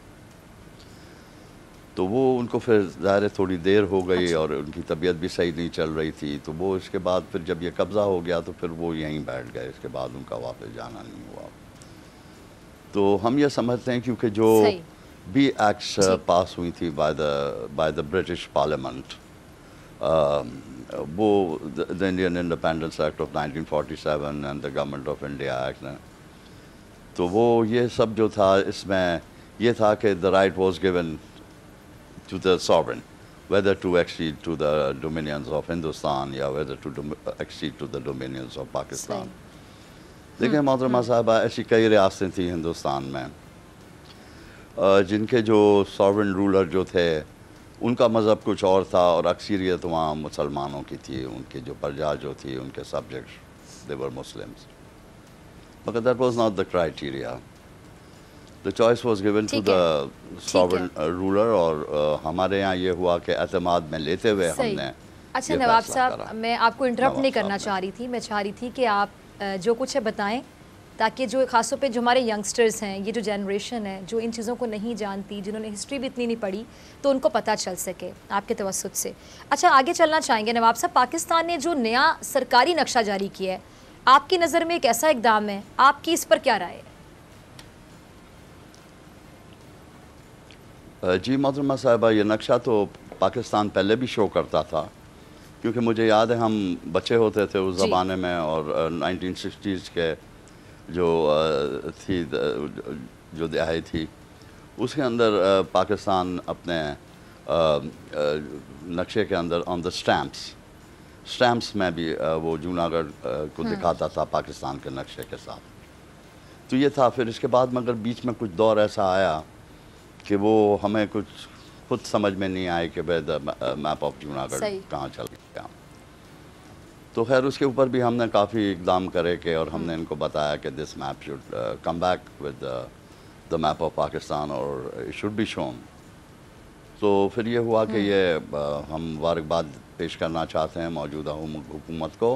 तो वो उनको फिर ज़ाहिर थोड़ी देर हो गई अच्छा। और उनकी तबीयत भी सही नहीं चल रही थी। तो वो इसके बाद फिर जब ये कब्ज़ा हो गया तो फिर वो यहीं बैठ गए। इसके बाद उनका वापस जाना नहीं हुआ। तो हम ये समझते हैं क्योंकि जो भी एक्ट्स पास हुई थी by the by the British parliament वो the Indian independence act of 1947 and the government of India act ने तो वो ये सब जो था इसमें ये था कि the right was given to the sovereign whether to accede to the dominions of Hindustan या whether to accede to the dominions of Pakistan. देखिए मोहतरमा साहबा ऐसी कई रियासतें थी हिंदुस्तान में। जिनके जो सॉवरन रूलर जो थे उनका मज़हब कुछ और था और अक्सरियत वहाँ मुसलमानों की थी उनके जो प्रजा जो थी उनके सब्जेक्ट देवर मुस्लिम्स मगर that was not the criteria the choice was given to the sovereign ruler और uh, हमारे यहाँ ये हुआ कि अतमाद में लेते हुए हमने अच्छा नवाब साहब मैं आपको इंटरप्ट नहीं करना चाह रही थी मैं चाह रही थी कि आप जो कुछ है बताएँ। ताकि जो खासतौर पे जो हमारे यंगस्टर्स हैं ये जो जनरेशन है जो इन चीज़ों को नहीं जानती जिन्होंने हिस्ट्री भी इतनी नहीं पढ़ी तो उनको पता चल सके आपके तवसत से। अच्छा आगे चलना चाहेंगे नवाब साहब पाकिस्तान ने जो नया सरकारी नक्शा जारी किया है आपकी नज़र में एक ऐसा इकदाम है? आपकी इस पर क्या राय है? जी मोहतरमा साहबा ये नक्शा तो पाकिस्तान पहले भी शो करता था क्योंकि मुझे याद है हम बच्चे होते थे उस ज़माने में और नाइनटीन सिक्सटीज़ के जो थी जो दिहाई थी उसके अंदर पाकिस्तान अपने नक्शे के अंदर ऑन द स्टैम्प्स स्टैम्प्स में भी वो जूनागढ़ को हम्म। दिखाता था पाकिस्तान के नक्शे के साथ। तो ये था फिर इसके बाद मगर बीच में कुछ दौर ऐसा आया कि वो हमें कुछ खुद समझ में नहीं आए कि भाई द मैप ऑफ़ जूनागढ़ कहाँ चल गया। तो खैर उसके ऊपर भी हमने काफ़ी इकदाम करे के और हमने इनको बताया कि this map should come back with the map of Pakistan और इट शुड बी शोन तो फिर ये हुआ कि ये uh, हम मुबारकबाद पेश करना चाहते हैं मौजूदा हुकूमत को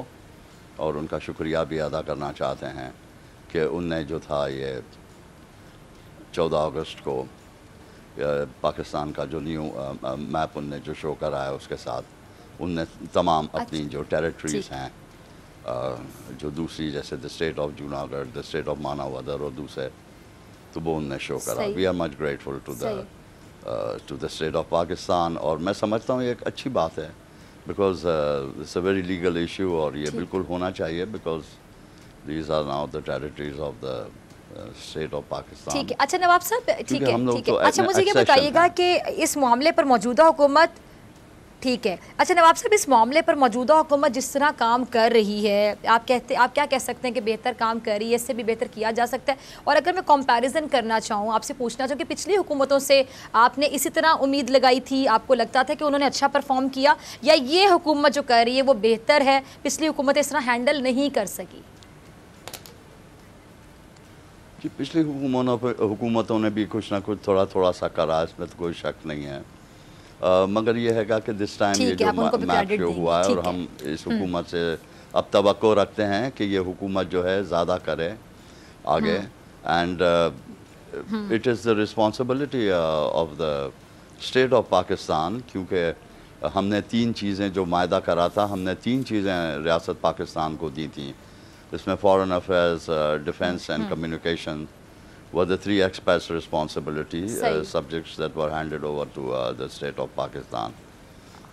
और उनका शुक्रिया भी अदा करना चाहते हैं कि उनने जो था ये चौदह अगस्त को पाकिस्तान का जो न्यू मैप उनने जो शो कराया उसके साथ। उनने तमाम अच्छा। अपनी जो टेरिटरीज हैं जो दूसरी जैसे the state of Junagadh the state of Manavadar और दूसरे तो वो उनने शो करा। We are much grateful to the to the state of Pakistan और मैं समझता हूँ ये एक अच्छी बात है because it's a very legal issue और ये बिल्कुल होना चाहिए because these are now the territories of the state of Pakistan ठीक है। अच्छा नवाब साहब ठीक है ठीक है। तो अच्छा मुझे ये बताइएगा कि इस मामले पर मौजूदा हुकूमत ठीक है। अच्छा नवाब साहब, इस मामले पर मौजूदा हुकूमत जिस तरह काम कर रही है, आप कहते, आप क्या कह सकते हैं कि बेहतर काम कर रही है, इससे भी बेहतर किया जा सकता है? और अगर मैं कंपैरिजन करना चाहूँ, आपसे पूछना चाहूँ कि पिछली हुकूमतों से आपने इसी तरह उम्मीद लगाई थी, आपको लगता था कि उन्होंने अच्छा परफॉर्म किया, या ये हुकूमत जो कर रही है, वो बेहतर है, पिछली हुकूमत इस तरह हैंडल नहीं कर सकी? कि पिछली हुकूमतों ने भी कुछ ना कुछ थोड़ा थोड़ा सा करा, इसमें तो कोई शक नहीं है। मगर ये है कि दिस टाइम ये जो मैप जो हुआ है और हम इस हम्म। हुकूमत से अब तो रखते हैं कि ये हुकूमत जो है ज़्यादा करे आगे। And it is the responsibility of the state of Pakistan क्योंकि हमने तीन चीज़ें जो मायदा करा था हमने तीन चीज़ें रियासत पाकिस्तान को दी थी। इसमें foreign affairs defence and communication were the three express responsibility uh, subjects that were handed over to uh, the state of Pakistan.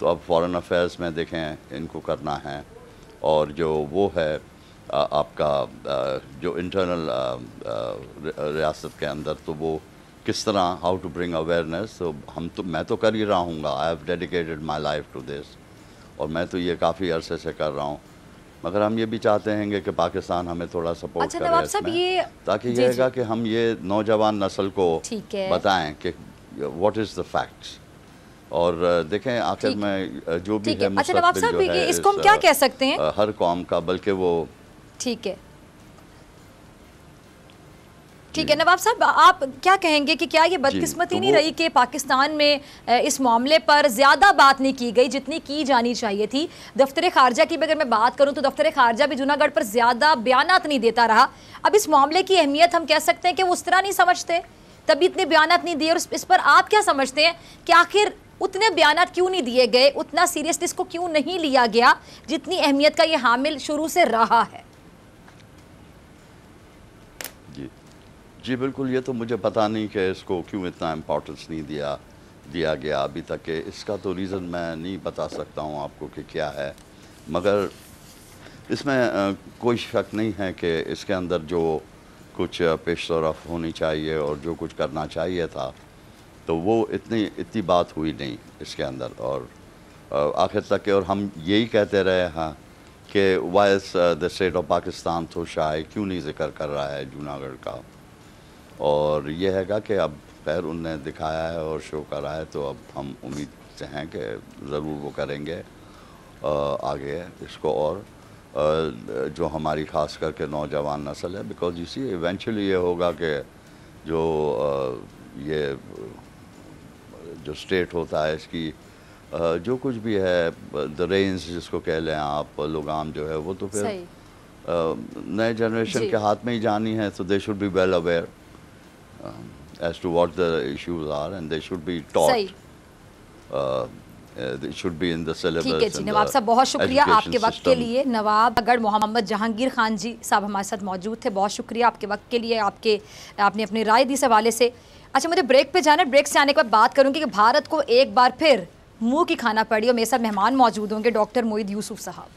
तो अब फॉरेन अफेयर्स में देखें इनको करना है। और जो वो है आपका जो इंटरनल रियासत के अंदर तो वो किस तरह हाउ टू ब्रिंग अवेयरनेस तो हम तो मैं तो कर ही रहा हूँ I have dedicated my life to this और मैं तो ये काफ़ी अरसे से कर रहा हूँ। मगर हम ये भी चाहते हैं कि पाकिस्तान हमें थोड़ा सपोर्ट अच्छा, करे इसमें ये ताकि ये रहेगा कि हम ये नौजवान नस्ल को बताएँ कि व्हाट इज़ द फैक्ट्स और देखें आखिर में जो भी है। अच्छा नवाब साहब इसको हम क्या कह सकते हैं? हर कौम का बल्कि वो ठीक है। ठीक है नवाब साहब आप क्या कहेंगे कि क्या ये बदकिस्मती तो नहीं रही कि पाकिस्तान में इस मामले पर ज़्यादा बात नहीं की गई जितनी की जानी चाहिए थी? दफ्तर खारजा की भी अगर मैं बात करूँ तो दफ्तर खारजा भी जूनागढ़ पर ज़्यादा बयान नहीं देता रहा। अब इस मामले की अहमियत हम कह सकते हैं कि वो उस तरह नहीं समझते। तभी इतने बयान नहीं दिए और इस पर आप क्या समझते हैं कि आखिर उतने बयान क्यों नहीं दिए गए? उतना सीरियसली इसको क्यों नहीं लिया गया जितनी अहमियत का ये हामिल शुरू से रहा है? जी, बिल्कुल, ये तो मुझे पता नहीं कि इसको क्यों इतना इम्पोर्टेंस नहीं दिया दिया गया अभी तक के। इसका तो रीज़न मैं नहीं बता सकता हूँ आपको कि क्या है। मगर इसमें कोई शक नहीं है कि इसके अंदर जो कुछ पेश रफ होनी चाहिए और जो कुछ करना चाहिए था तो वो इतनी इतनी बात हुई नहीं इसके अंदर। और आखिर तक और हम यही कहते रहे हाँ कि वायस द स्टेट ऑफ़ पाकिस्तान तो शायद क्यों नहीं ज़िक्र कर रहा है जूनागढ़ का? और ये हैगा कि अब खैर उनने दिखाया है और शो करा है तो अब हम उम्मीद से हैं कि ज़रूर वो करेंगे आगे इसको और जो हमारी ख़ास करके नौजवान नस्ल है बिकॉज़ इसी इवेंचुअली ये होगा कि जो ये जो स्टेट होता है इसकी जो कुछ भी है द रेंज जिसको कह लें आप लगाम जो है वो तो फिर नए जनरेशन के हाथ में ही जानी है तो they should be well aware um, as to what the issues are and they should be taught सही। uh, uh, they should be in the syllabus ठीक है जी नवाब साहब बहुत शुक्रिया आपके वक्त के लिए। नवाब अगढ़ मोहम्मद जहांगीर खान जी साहब हमारे साथ मौजूद थे बहुत शुक्रिया आपके वक्त के लिए आपके आपने अपनी राय दी इस हवाले से। अच्छा मुझे ब्रेक पे जाना है। ब्रेक से आने के बाद बात करूँगी कि भारत को एक बार फिर मुँह की खाना पड़ी और मेरे साथ मेहमान मौजूद होंगे डॉक्टर मोईद यूसुफ साहब।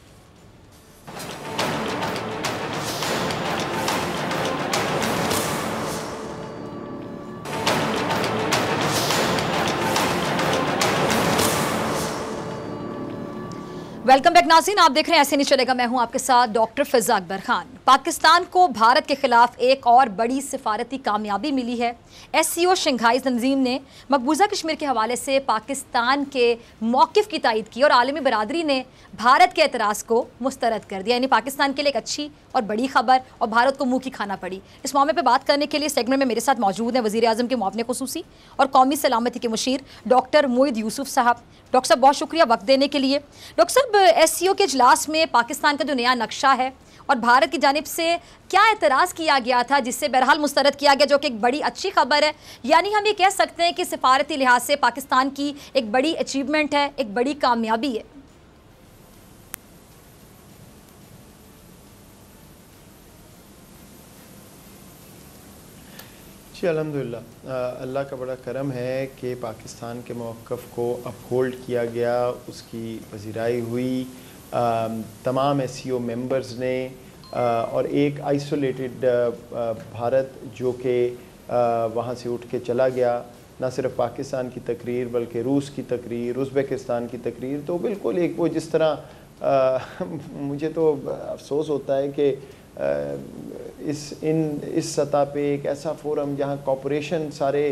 वेलकम बैक नाजीन। आप देख रहे हैं ऐसे नहीं चलेगा। मैं हूँ आपके साथ डॉक्टर फिजा अकबर खान। पाकिस्तान को भारत के खिलाफ एक और बड़ी सिफारती कामयाबी मिली है। एस सी ओ शंघाई तंजीम ने मकबूजा कश्मीर के हवाले से पाकिस्तान के मौक़ की तायद की और आलमी बरदरी ने भारत के एतराज़ को मुस्तरद कर दिया। यानी पाकिस्तान के लिए एक अच्छी और बड़ी खबर और भारत को मुँह की खाना पड़ी। इस मामले पर बात करने के लिए सेगमेंट में मेरे साथ मौजूद हैं वजी अजम के मुआवने खसूसी और कौमी सलामती के मुशीर डॉक्टर मोईद यूसुफ साहब। डॉक्टर साहब, बहुत शुक्रिया वक्त देने के लिए। डॉक्टर साहब एस के इजलास में पाकिस्तान का जो नया नक्शा है और भारत की जानब से क्या एतराज़ किया गया था, जिससे बहरहाल मुस्तरद किया गया, जो कि एक बड़ी अच्छी खबर है। यानी हम ये कह सकते हैं कि सफारती लिहाज से पाकिस्तान की एक बड़ी अचीवमेंट है, एक बड़ी कामयाबी है। जी अलहमदिल्ला अल्लाह का बड़ा करम है कि पाकिस्तान के मौक़ को अपहोल्ड किया गया उसकी पजीराई हुई। अ, तमाम एस सी ओ मेंबर्स ने अ, और एक आइसोलेटेड भारत जो कि वहाँ से उठ के चला गया। ना सिर्फ़ पाकिस्तान की तकरीर बल्कि रूस की तकरीर उज़्बेकिस्तान की तकरीर। तो बिल्कुल एक वो जिस तरह अ, <laughs> मुझे तो अफसोस होता है कि इस इन इस सतह पे एक ऐसा फोरम जहाँ कॉपोरेशन सारे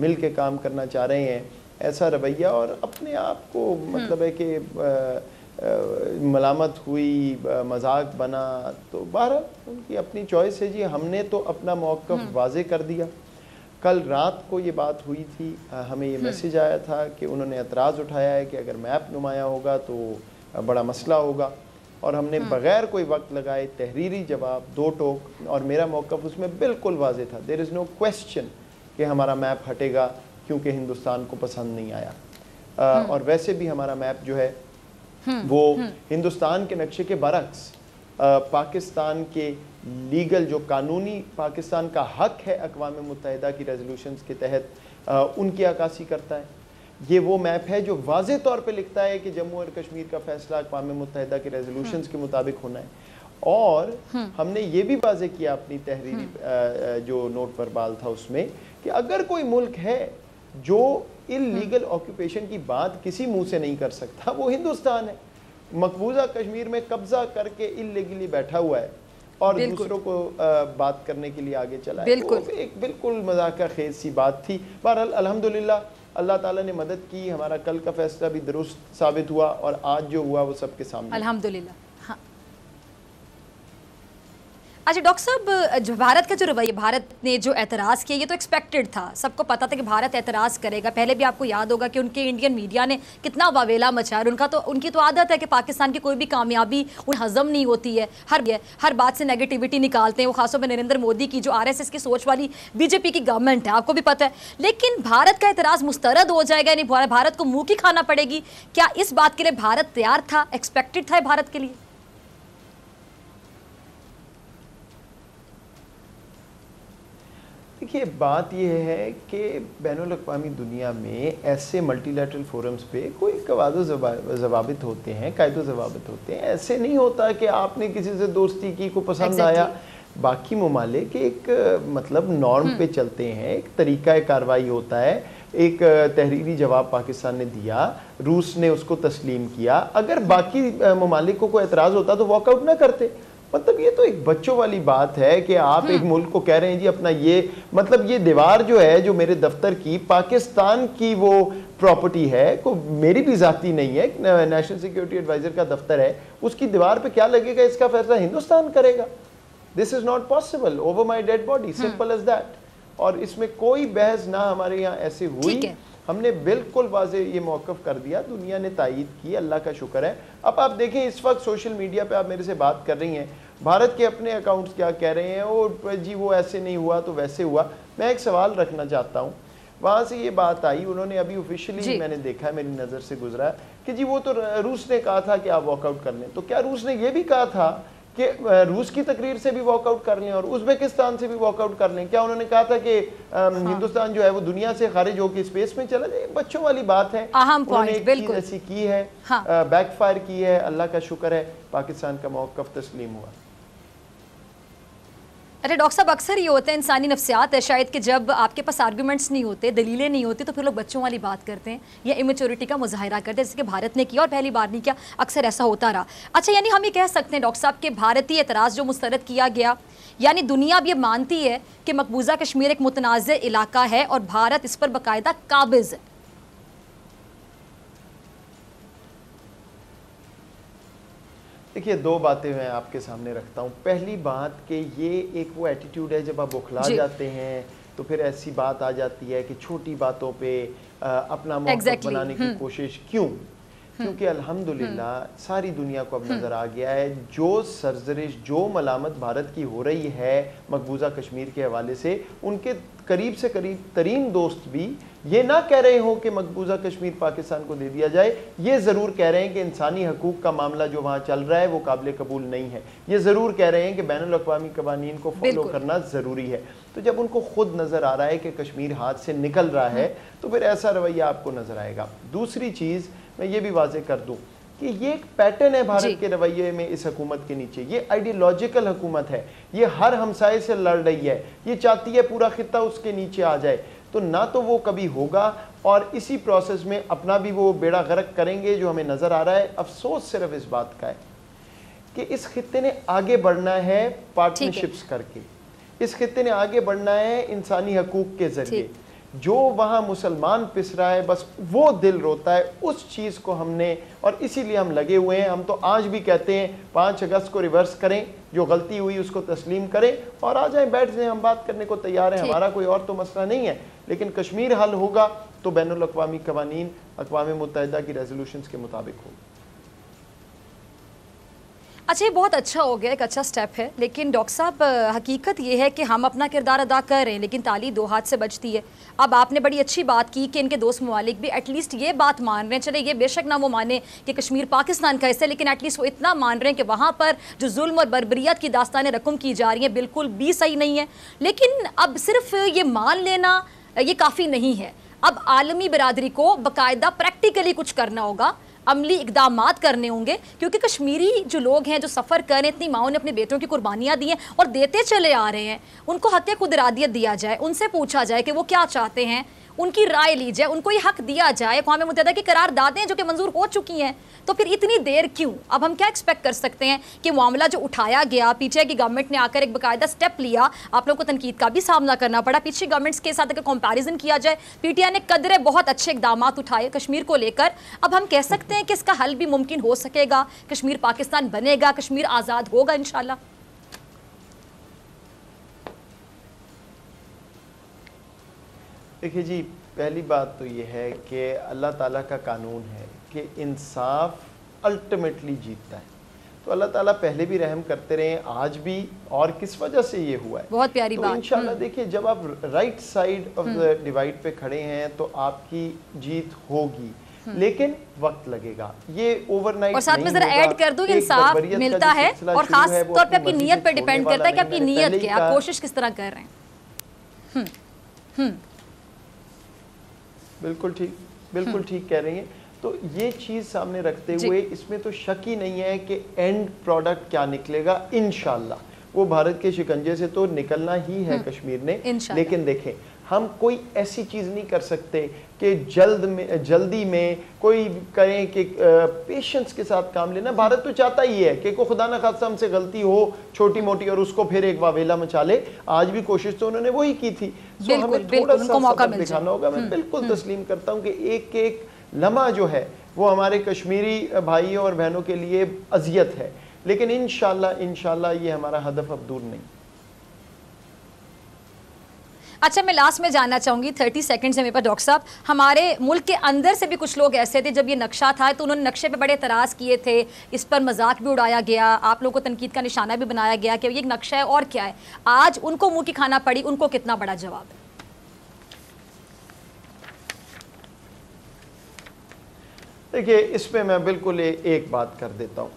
मिल के काम करना चाह रहे हैं ऐसा रवैया और अपने आप को मतलब है कि मलामत हुई मज़ाक बना तो बहरहाल उनकी अपनी चॉइस है जी। हमने तो अपना मौक़ वाजे कर दिया। कल रात को ये बात हुई थी हमें ये मैसेज आया था कि उन्होंने एतराज़ उठाया है कि अगर मैप नुमाया होगा तो बड़ा मसला होगा। और हमने बगैर कोई वक्त लगाए तहरीरी जवाब दो टोक और मेरा मौक़ उसमें बिल्कुल वाज था। देर इज़ नो क्वेश्चन कि हमारा मैप हटेगा क्योंकि हिंदुस्तान को पसंद नहीं आया। अ, और वैसे भी हमारा मैप जो है वो हिंदुस्तान के नक्शे के बरक्स पाकिस्तान के लीगल जो कानूनी पाकिस्तान का हक है अकवा मुतहदा की रेजोल्यूशन के तहत अ, उनकी अक्सी करता है। ये वो मैप है जो वाज तौर पे लिखता है कि जम्मू और कश्मीर का फैसला अकवा मुतहदा के रेजोल्यूशन के मुताबिक होना है। और हमने ये भी वाजे किया अपनी तहरीरी अ, जो नोट पर बाल था उसमें कि अगर कोई मुल्क है जो इलीगल ऑक्यूपेशन की बात किसी मुँह से नहीं कर सकता वो हिंदुस्तान है। मकबूजा कश्मीर में कब्जा करके इलीगली बैठा हुआ है और दूसरों को बात करने के लिए आगे चला है। बिल्कुल। तो एक बिल्कुल मज़ाक खेज सी बात थी। बहरहाल अल्हम्दुलिल्लाह अल्लाह ताला ने मदद की, हमारा कल का फैसला भी दुरुस्त साबित हुआ और आज जो हुआ वो सबके सामने। अल्हम्दुलिल्लाह। हाँ अच्छा डॉक्टर साहब भारत का जो रवैया, भारत ने जो एतराज़ किया, ये तो एक्सपेक्टेड था। सबको पता था कि भारत एतराज़ करेगा। पहले भी आपको याद होगा कि उनके इंडियन मीडिया ने कितना वावेला मचाया और उनका तो उनकी तो आदत है कि पाकिस्तान की कोई भी कामयाबी उन हजम नहीं होती है। हर हर बात से नेगेटिविटी निकालते हैं। वो खासतौर पर नरेंद्र मोदी की, जो आरएसएस की सोच वाली बीजेपी की गवर्नमेंट है, आपको भी पता है। लेकिन भारत का एतराज़ मुस्तरद हो जाएगा, यानी भारत को मुँह की खाना पड़ेगी। क्या इस बात के लिए भारत तैयार था एक्सपेक्टेड था भारत के लिए? देखिए बात यह है कि बैन अवी दुनिया में ऐसे मल्टीलेटरल फोरम्स पे कोई कवाद जवाबित होते हैं कायद जवाबित होते हैं। ऐसे नहीं होता कि आपने किसी से दोस्ती की को पसंद Exactly. आया। बाकी ममालिक एक मतलब नॉर्म पे चलते हैं एक तरीका कार्रवाई होता है। एक तहरीरी जवाब पाकिस्तान ने दिया रूस ने उसको तस्लीम किया। अगर बाकी ममालिक को कोई एतराज़ होता तो वॉकआउट ना करते। मतलब ये तो एक बच्चों वाली बात है कि आप एक मुल्क को कह रहे हैं जी अपना ये मतलब ये दीवार जो है जो मेरे दफ्तर की पाकिस्तान की वो प्रॉपर्टी है को मेरी भी जाती नहीं है नेशनल सिक्योरिटी एडवाइजर का दफ्तर है उसकी दीवार पे क्या लगेगा इसका फैसला हिंदुस्तान करेगा। This is not possible over my dead body simple as that और इसमें कोई बहस ना हमारे यहाँ ऐसे हुई। है। हमने बिल्कुल वाजे ये मौक़ कर दिया दुनिया ने तायद की अल्लाह का शुक्र है। अब आप देखें इस वक्त सोशल मीडिया पे आप मेरे से बात कर रही हैं। भारत के अपने अकाउंट्स क्या कह रहे हैं? और जी वो ऐसे नहीं हुआ तो वैसे हुआ। मैं एक सवाल रखना चाहता हूँ। वहाँ से ये बात आई उन्होंने अभी ऑफिशियली मैंने देखा है मेरी नज़र से गुजरा है कि जी वो तो रूस ने कहा था कि आप वॉकआउट कर लें। तो क्या रूस ने ये भी कहा था कि रूस की तकरीर से भी वॉकआउट कर लें और उज्बेकिस्तान से भी वॉकआउट कर लें क्या उन्होंने कहा था कि हाँ। हिंदुस्तान जो है वो दुनिया से खारिज होकर स्पेस में चला जाए? बच्चों वाली बात है। उन्होंने एक ऐसी की है हाँ। बैकफायर की है अल्लाह का शुक्र है पाकिस्तान का मौकफ तस्लीम हुआ। अरे डॉक्टर साहब, अक्सर ये होता है इंसानी नफ्सियात है शायद कि जब आपके पास आर्गूमेंट्स नहीं होते, दलीलें नहीं होती तो फिर लोग बच्चों वाली बात करते हैं, या इमेच्योरिटी का मुजाहरा करते हैं, जैसे कि भारत ने किया और पहली बार नहीं किया, अक्सर ऐसा होता रहा। अच्छा यानी हम ये कह सकते हैं डॉक्टर साहब, के भारतीय एतराज़ जो मुस्तरद किया गया, यानी दुनिया अब ये मानती है कि मकबूजा कश्मीर एक मुतनाज़ इलाका है और भारत इस पर बाकायदा काबिज़ है। देखिए दो बातें मैं आपके सामने रखता हूँ पहली बात कि ये एक वो एटीट्यूड है जब आप बुखला जाते हैं तो फिर ऐसी बात आ जाती है कि छोटी बातों पे आ, अपना मौका exactly. बनाने की हम्म। कोशिश क्यों हम्म। क्योंकि अल्हम्दुलिल्लाह हम्म। सारी दुनिया को अब नज़र आ गया है जो सरजरिश जो मलामत भारत की हो रही है मकबूजा कश्मीर के हवाले से उनके करीब से करीब तरीन दोस्त भी ये ना कह रहे हो कि मकबूजा कश्मीर पाकिस्तान को दे दिया जाए ये ज़रूर कह रहे हैं कि इंसानी हकूक़ का मामला जो वहाँ चल रहा है वो काबिल कबूल नहीं है। ये ज़रूर कह रहे हैं कि बैन अवी कवानीन को फॉलो करना ज़रूरी है। तो जब उनको खुद नज़र आ रहा है कि कश्मीर हाथ से निकल रहा है तो फिर ऐसा रवैया आपको नज़र आएगा। दूसरी चीज़ मैं ये भी वाजे कर दूँ कि ये एक पैटर्न है भारत के रवैये में इस हकूमत के नीचे। ये आइडियोलॉजिकल हुकूमत है। ये हर हमसाए से लड़ रही है। ये चाहती है पूरा खिता उसके नीचे आ जाए। तो ना तो वो कभी होगा और इसी प्रोसेस में अपना भी वो बेड़ा गर्क करेंगे जो हमें नज़र आ रहा है। अफसोस सिर्फ़ इस बात का है कि इस खत्े ने आगे बढ़ना है पार्टनरशिप्स करके। इस खत्े ने आगे बढ़ना है इंसानी हकूक के ज़रिए। जो वहाँ मुसलमान पिस रहा है बस वो दिल रोता है उस चीज़ को हमने और इसीलिए हम लगे हुए हैं। हम तो आज भी कहते हैं पाँच अगस्त को रिवर्स करें जो गलती हुई उसको तस्लीम करें और आ जाएँ बैठ जाएँ हम बात करने को तैयार हैं। हमारा कोई और तो मसला नहीं है लेकिन कश्मीर हल होगा तो बैन अवी कवानीन अकवा मुतहदा की रेजोल्यूशन के मुताबिक होगा। अच्छा ये बहुत अच्छा हो गया, एक अच्छा स्टेप है। लेकिन डॉक्टर साहब, हकीकत ये है कि हम अपना किरदार अदा कर रहे हैं, लेकिन ताली दो हाथ से बचती है। अब आपने बड़ी अच्छी बात की कि इनके दोस्त ममालिक भी एटलीस्ट ये बात मान रहे हैं। चले ये बेशक ना वो माने कि कश्मीर पाकिस्तान का हिस्सा है, लेकिन एटलीस्ट वो इतना मान रहे हैं कि वहाँ पर जो जुल्म और बरबरीत की दास्तान रकम की जा रही हैं, बिल्कुल भी सही नहीं है। लेकिन अब सिर्फ़ ये मान लेना, ये काफ़ी नहीं है। अब आलमी बरदरी को बाकायदा प्रैक्टिकली कुछ करना होगा। अमली इकदाम करने होंगे, क्योंकि कश्मीरी जो लोग हैं, जो सफ़र कर रहे हैं, इतनी माओ ने अपने बेटों की कुर्बानियाँ दी हैं और देते चले आ रहे हैं। उनको हत्या को दिया जाए, उनसे पूछा जाए कि वो क्या चाहते हैं। उनकी राय ली जाए उनको ये हक दिया जाए। अकवा मुतहदा की करारदादें जो कि मंजूर हो चुकी हैं तो फिर इतनी देर क्यों? अब हम क्या एक्सपेक्ट कर सकते हैं कि मामला जो उठाया गया पीछे की गवर्नमेंट ने आकर एक बाकायदा स्टेप लिया, आप लोगों को तनकीद का भी सामना करना पड़ा। पीछे गवर्नमेंट्स के साथ अगर कंपैरिजन किया जाए, पीटीआई ने कदरे बहुत अच्छे इकदाम उठाए कश्मीर को लेकर। अब हम कह सकते हैं कि इसका हल भी मुमकिन हो सकेगा। कश्मीर पाकिस्तान बनेगा, कश्मीर आज़ाद होगा इन देखिए जी पहली बात तो ये है कि अल्लाह ताला का कानून है कि इंसाफ अल्टीमेटली जीतता है। तो अल्लाह ताला पहले भी रहम करते रहे आज भी और किस वजह से ये हुआ है? बहुत प्यारी तो बात। इंशाल्लाह हम्म। देखिए जब आप right side of the divide पे खड़े हैं तो आपकी जीत होगी। हम्म। लेकिन वक्त लगेगा। ये ओवरनाइट और साथ में जरा ऐड कर दूँ इंसाफ मिलता है और खास तौर पे आपकी नीयत पे डिपेंड करता है कि आपकी नीयत क्या आप कोशिश किस तरह कर रहे हैं। हम्म। हम्म। बिल्कुल ठीक बिल्कुल ठीक कह रही हैं। तो ये चीज़ सामने रखते हुए इसमें तो शक ही नहीं है कि एंड प्रोडक्ट क्या निकलेगा इन वो भारत के शिकंजे से तो निकलना ही है हम्म। कश्मीर ने लेकिन देखें हम कोई ऐसी चीज़ नहीं कर सकते कि जल्द में जल्दी में कोई करें कि पेशेंस के साथ काम लेना। भारत तो चाहता ही है कि को खुदा न खासा हमसे गलती हो छोटी मोटी और उसको फिर एक वावेला मचा ले। आज भी कोशिश तो उन्होंने वही की थी। सो हमें थोड़ा सा मौका दिखाना होगा। मैं हम्म, बिल्कुल हम्म। तस्लीम करता हूँ कि एक एक लम्हा जो है वो हमारे कश्मीरी भाइयों और बहनों के लिए अजियत है। लेकिन इन शाह ये हमारा हदफ अब दूर नहीं। अच्छा मैं लास्ट में जानना चाहूँगी थर्टी सेकंड्स है मेरे पास, डॉक्टर साहब। हमारे मुल्क के अंदर से भी कुछ लोग ऐसे थे, जब ये नक्शा था तो उन्होंने नक्शे पे बड़े तराज किए थे। इस पर मज़ाक भी उड़ाया गया, आप लोगों को तनकीद का निशाना भी बनाया गया कि ये नक्शा है और क्या है। आज उनको मुँह की खाना पड़ी, उनको कितना बड़ा जवाब? है देखिए पर मैं बिल्कुल एक बात कर देता हूँ।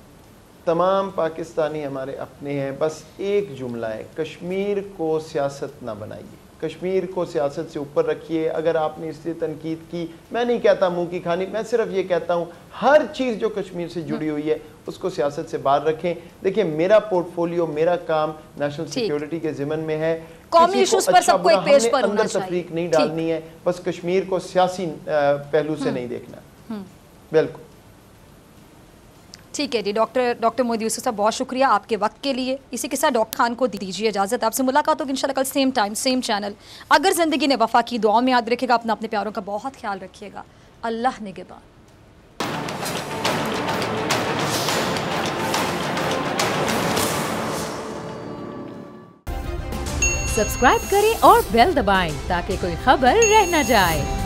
तमाम पाकिस्तानी हमारे अपने हैं, बस एक जुमला है, कश्मीर को सियासत ना बनाइए। कश्मीर को सियासत से ऊपर रखिए। अगर आपने इसलिए तनकीद की मैं नहीं कहता मुँह की खानी मैं सिर्फ़ ये कहता हूँ हर चीज़ जो कश्मीर से जुड़ी हुई है उसको सियासत से बाहर रखें। देखिए मेरा पोर्टफोलियो मेरा काम नेशनल सिक्योरिटी के जिमन में है। कौमी इश्यूज़ पर सबको एक पेज पर अंदर तफरीक नहीं डालनी है। बस कश्मीर को सियासी पहलू से हम्म। नहीं देखना। हम्म। बिल्कुल। ठीक है जी डॉक्टर डॉक्टर मोदी यूसुफ साहब बहुत शुक्रिया आपके वक्त के लिए। इसी के साथ डॉक्टर खान को दीजिए इजाज़त। आपसे मुलाकात होगी इंशाल्लाह कल सेम टाइम सेम चैनल अगर ज़िंदगी ने वफा की दुआ में याद रखेगा, अपना अपने प्यारों का बहुत ख्याल रखिएगा। अल्लाह ने निगेबान सब्सक्राइब करें और बेल दबाएँ, ताकि कोई खबर रह न जाए।